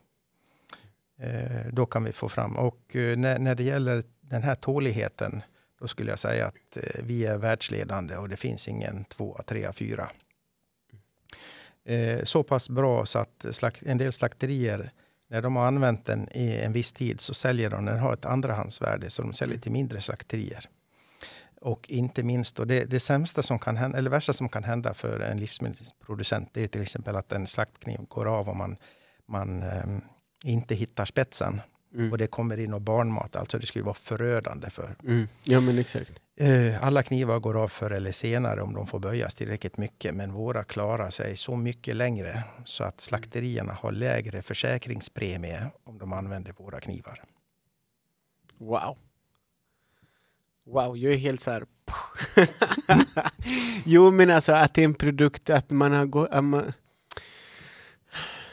Eh, då kan vi få fram. Och eh, när, när det gäller den här tåligheten, då skulle jag säga att eh, vi är världsledande och det finns ingen tvåa, trea, fyra. Så pass bra så att slakt, en del slakterier, när de har använt den i en viss tid, så säljer de den, har ett andrahandsvärde, så de säljer till mindre slakterier. Och inte minst, då, det, det sämsta som kan hända, eller värsta som kan hända för en livsmedelsproducent, det är till exempel att en slaktkniv går av och man, man ehm, inte hittar spetsen. Mm. Och det kommer in och barnmat, alltså det skulle vara förödande för. Mm. Ja men exakt. Eh, alla knivar går av förr eller senare om de får böjas tillräckligt mycket, men våra klarar sig så mycket längre så att slakterierna har lägre försäkringspremie om de använder våra knivar. Wow. Wow, jag är helt så här... <laughs> jo men alltså att det är en produkt, att man har gått...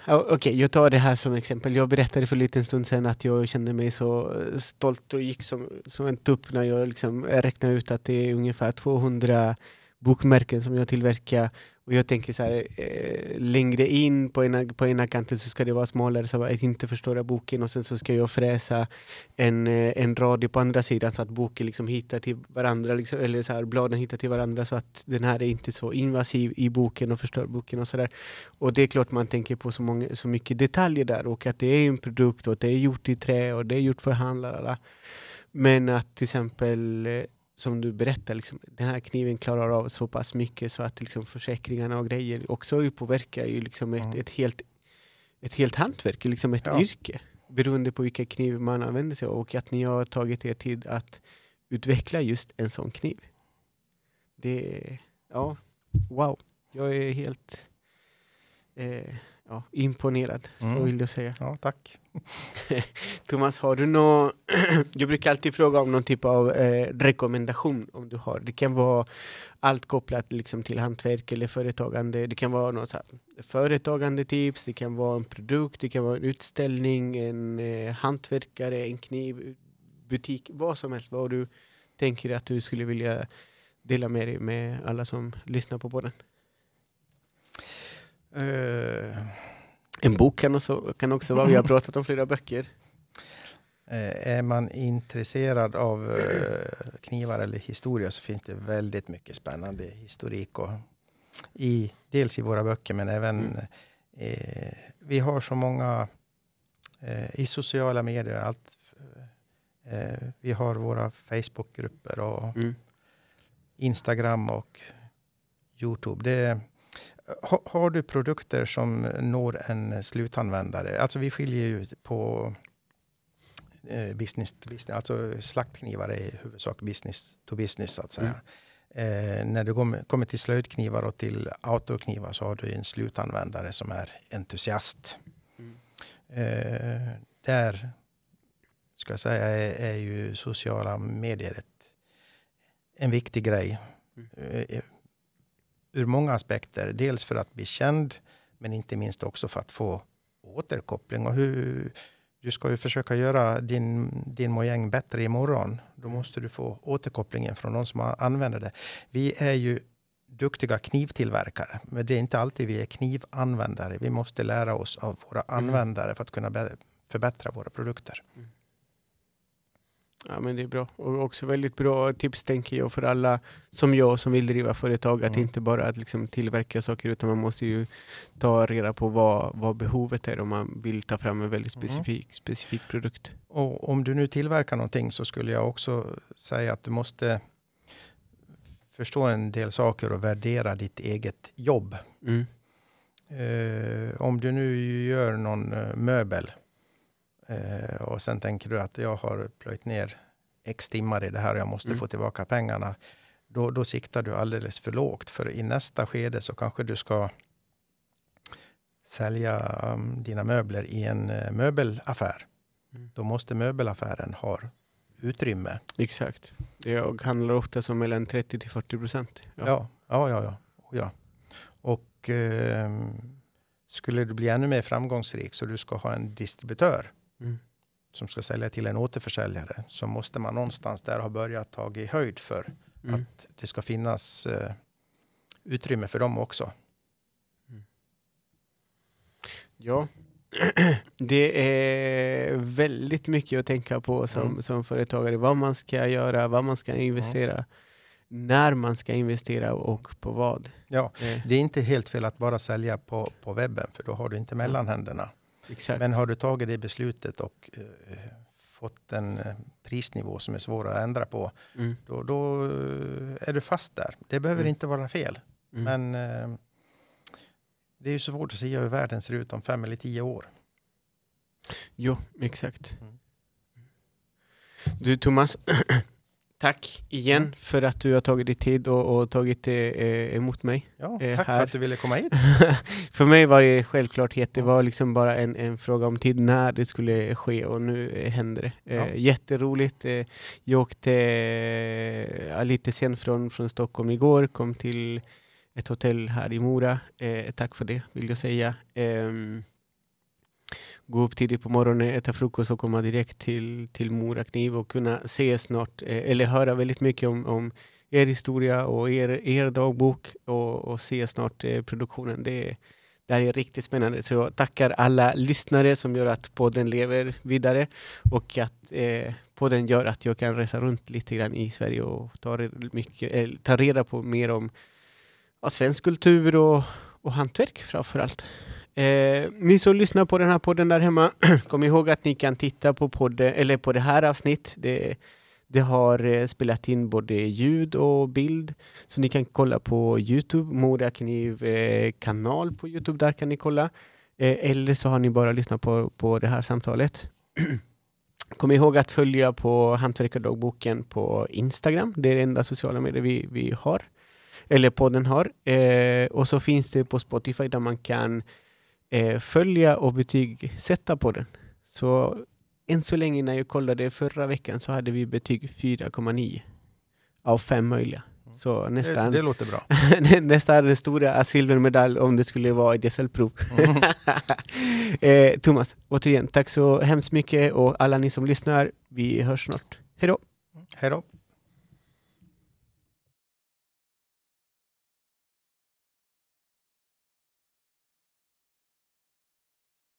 Okej, okay, Okej, jag tar det här som exempel. Jag berättade för en liten stund sedan att jag kände mig så eh, stolt och gick som, som en tupp när jag liksom räknade ut att det är ungefär 200 bokmärken som jag tillverkar. Och jag tänker så här, eh, längre in på ena, på ena kanten så ska det vara smalare så att jag inte förstöra boken och sen så ska jag fräsa en, eh, en radie på andra sidan så att boken liksom hittar till varandra, liksom, eller så här, bladen hittar till varandra så att den här är inte så invasiv i boken och förstör boken och sådär. Och det är klart man tänker på så, många, så mycket detaljer där och att det är en produkt och att det är gjort i trä och det är gjort för handlare. Men att till exempel eh, som du berättar, liksom, den här kniven klarar av så pass mycket så att liksom, försäkringarna och grejer också påverkar ju liksom ett, Mm. ett, helt, ett helt hantverk, liksom ett Ja. yrke. Beroende på vilka kniv man använder sig av och att ni har tagit er tid att utveckla just en sån kniv. Det ja, wow. Jag är helt eh, ja, imponerad, så Mm. vill jag säga. Ja, tack. <laughs> Thomas, har du någon... <clears throat> jag brukar alltid fråga om någon typ av eh, rekommendation om du har. Det kan vara allt kopplat liksom, till hantverk eller företagande. Det kan vara något så här, företagande tips, det kan vara en produkt, det kan vara en utställning, en eh, hantverkare, en kniv, butik, vad som helst. Vad du tänker att du skulle vilja dela med dig med alla som lyssnar på podden. Uh en bok kan också, kan också vara, vi har pratat om flera böcker. Eh, är man intresserad av eh, knivar eller historia så finns det väldigt mycket spännande historik. Och i, dels i våra böcker men även Mm. eh, vi har så många eh, i sociala medier. Allt, eh, vi har våra Facebookgrupper och Mm. Instagram och Youtube. Det, ha, har du produkter som når en slutanvändare? Alltså vi skiljer ju på eh, business to business. Alltså slaktknivar är i huvudsak business to business så att säga. Eh, när du kommer, kommer till slöjdknivar och till outdoorknivar så har du en slutanvändare som är entusiast. Mm. Eh, där ska jag säga är, är ju sociala medier ett, en viktig grej. Mm. Eh, ur många aspekter. Dels för att bli känd, men inte minst också för att få återkoppling. Och hur, du ska ju försöka göra din, din mojäng bättre imorgon. Då måste du få återkopplingen från de som använder det. Vi är ju duktiga knivtillverkare, men det är inte alltid vi är knivanvändare. Vi måste lära oss av våra användare för att kunna förbättra våra produkter. Ja, men det är bra. Och också väldigt bra tips tänker jag för alla som jag som vill driva företag. Att Mm. inte bara att liksom tillverka saker utan man måste ju ta reda på vad, vad behovet är om man vill ta fram en väldigt Mm. specifik, specifik produkt. Och om du nu tillverkar någonting så skulle jag också säga att du måste förstå en del saker och värdera ditt eget jobb. Mm. Eh, om du nu gör någon eh, möbel eh, och sen tänker du att jag har plöjt ner x timmar i det här och jag måste Mm. få tillbaka pengarna. Då, då siktar du alldeles för lågt. För i nästa skede så kanske du ska sälja um, dina möbler i en eh, möbelaffär. Mm. Då måste möbelaffären ha utrymme. Exakt. Det handlar ofta om mellan 30 till 40 procent. Ja, ja, ja. ja, ja. Ja. Och ehm, skulle du bli ännu mer framgångsrik så du ska ha en distributör Mm. som ska sälja till en återförsäljare så måste man någonstans där ha börjat ta i höjd för Mm. att det ska finnas eh, utrymme för dem också. Ja, <clears throat> det är väldigt mycket att tänka på som, Mm. som företagare. Vad man ska göra, vad man ska investera, när man ska investera och på vad. Ja, Eh, det är inte helt fel att bara sälja på, på webben för då har du inte mellanhänderna. Exakt. Men har du tagit det beslutet och eh, fått en eh, prisnivå som är svår att ändra på, Mm. då, då eh, är du fast där. Det behöver Mm. inte vara fel. Mm. Men eh, det är ju så svårt att säga hur världen ser ut om fem eller tio år. Jo, exakt. Mm. Du Thomas, <clears throat> tack igen Mm. för att du har tagit dig tid och, och tagit eh, emot mig. Ja, Eh, tack här. för att du ville komma hit. <laughs> för mig var det självklarhet. Det var liksom bara en, en fråga om tid när det skulle ske och nu eh, händer det. Eh, Ja. Jätteroligt. Eh, jag åkte eh, lite sen från, från Stockholm igår, kom till ett hotell här i Mora. Eh, tack för det vill jag säga. Gå upp tidigt på morgonen, äta frukost och komma direkt till, till Mora Kniv och kunna se snart, eh, eller höra väldigt mycket om, om er historia och er, er dagbok och, och se snart eh, produktionen. Det, det här är riktigt spännande. Så jag tackar alla lyssnare som gör att podden lever vidare och att eh, podden gör att jag kan resa runt lite grann i Sverige och ta, mycket, eh, ta reda på mer om ja, svensk kultur och, och hantverk framför allt. Eh, ni som lyssnar på den här podden där hemma, <clears throat> kom ihåg att ni kan titta på, podden, eller på det här avsnitt. Det, det har eh, spelat in både ljud och bild, så ni kan kolla på Youtube, Morakniv eh, kanal på Youtube, där kan ni kolla. Eh, eller så har ni bara lyssnat på, på det här samtalet. <clears throat> Kom ihåg att följa på Hantverkardagboken på Instagram, det är det enda sociala medier vi, vi har, eller podden har. Eh, och så finns det på Spotify där man kan eh, följa och betygsätta podden. Så än så länge när jag kollade förra veckan så hade vi betyg 4,9 av fem möjliga. Så Det, nästan, det låter bra. <laughs> nästan den stora silvermedalj om det skulle vara ett gesällprov. Mm. <laughs> eh, Thomas, återigen tack så hemskt mycket och alla ni som lyssnar, vi hörs snart. Hej då! Hej då.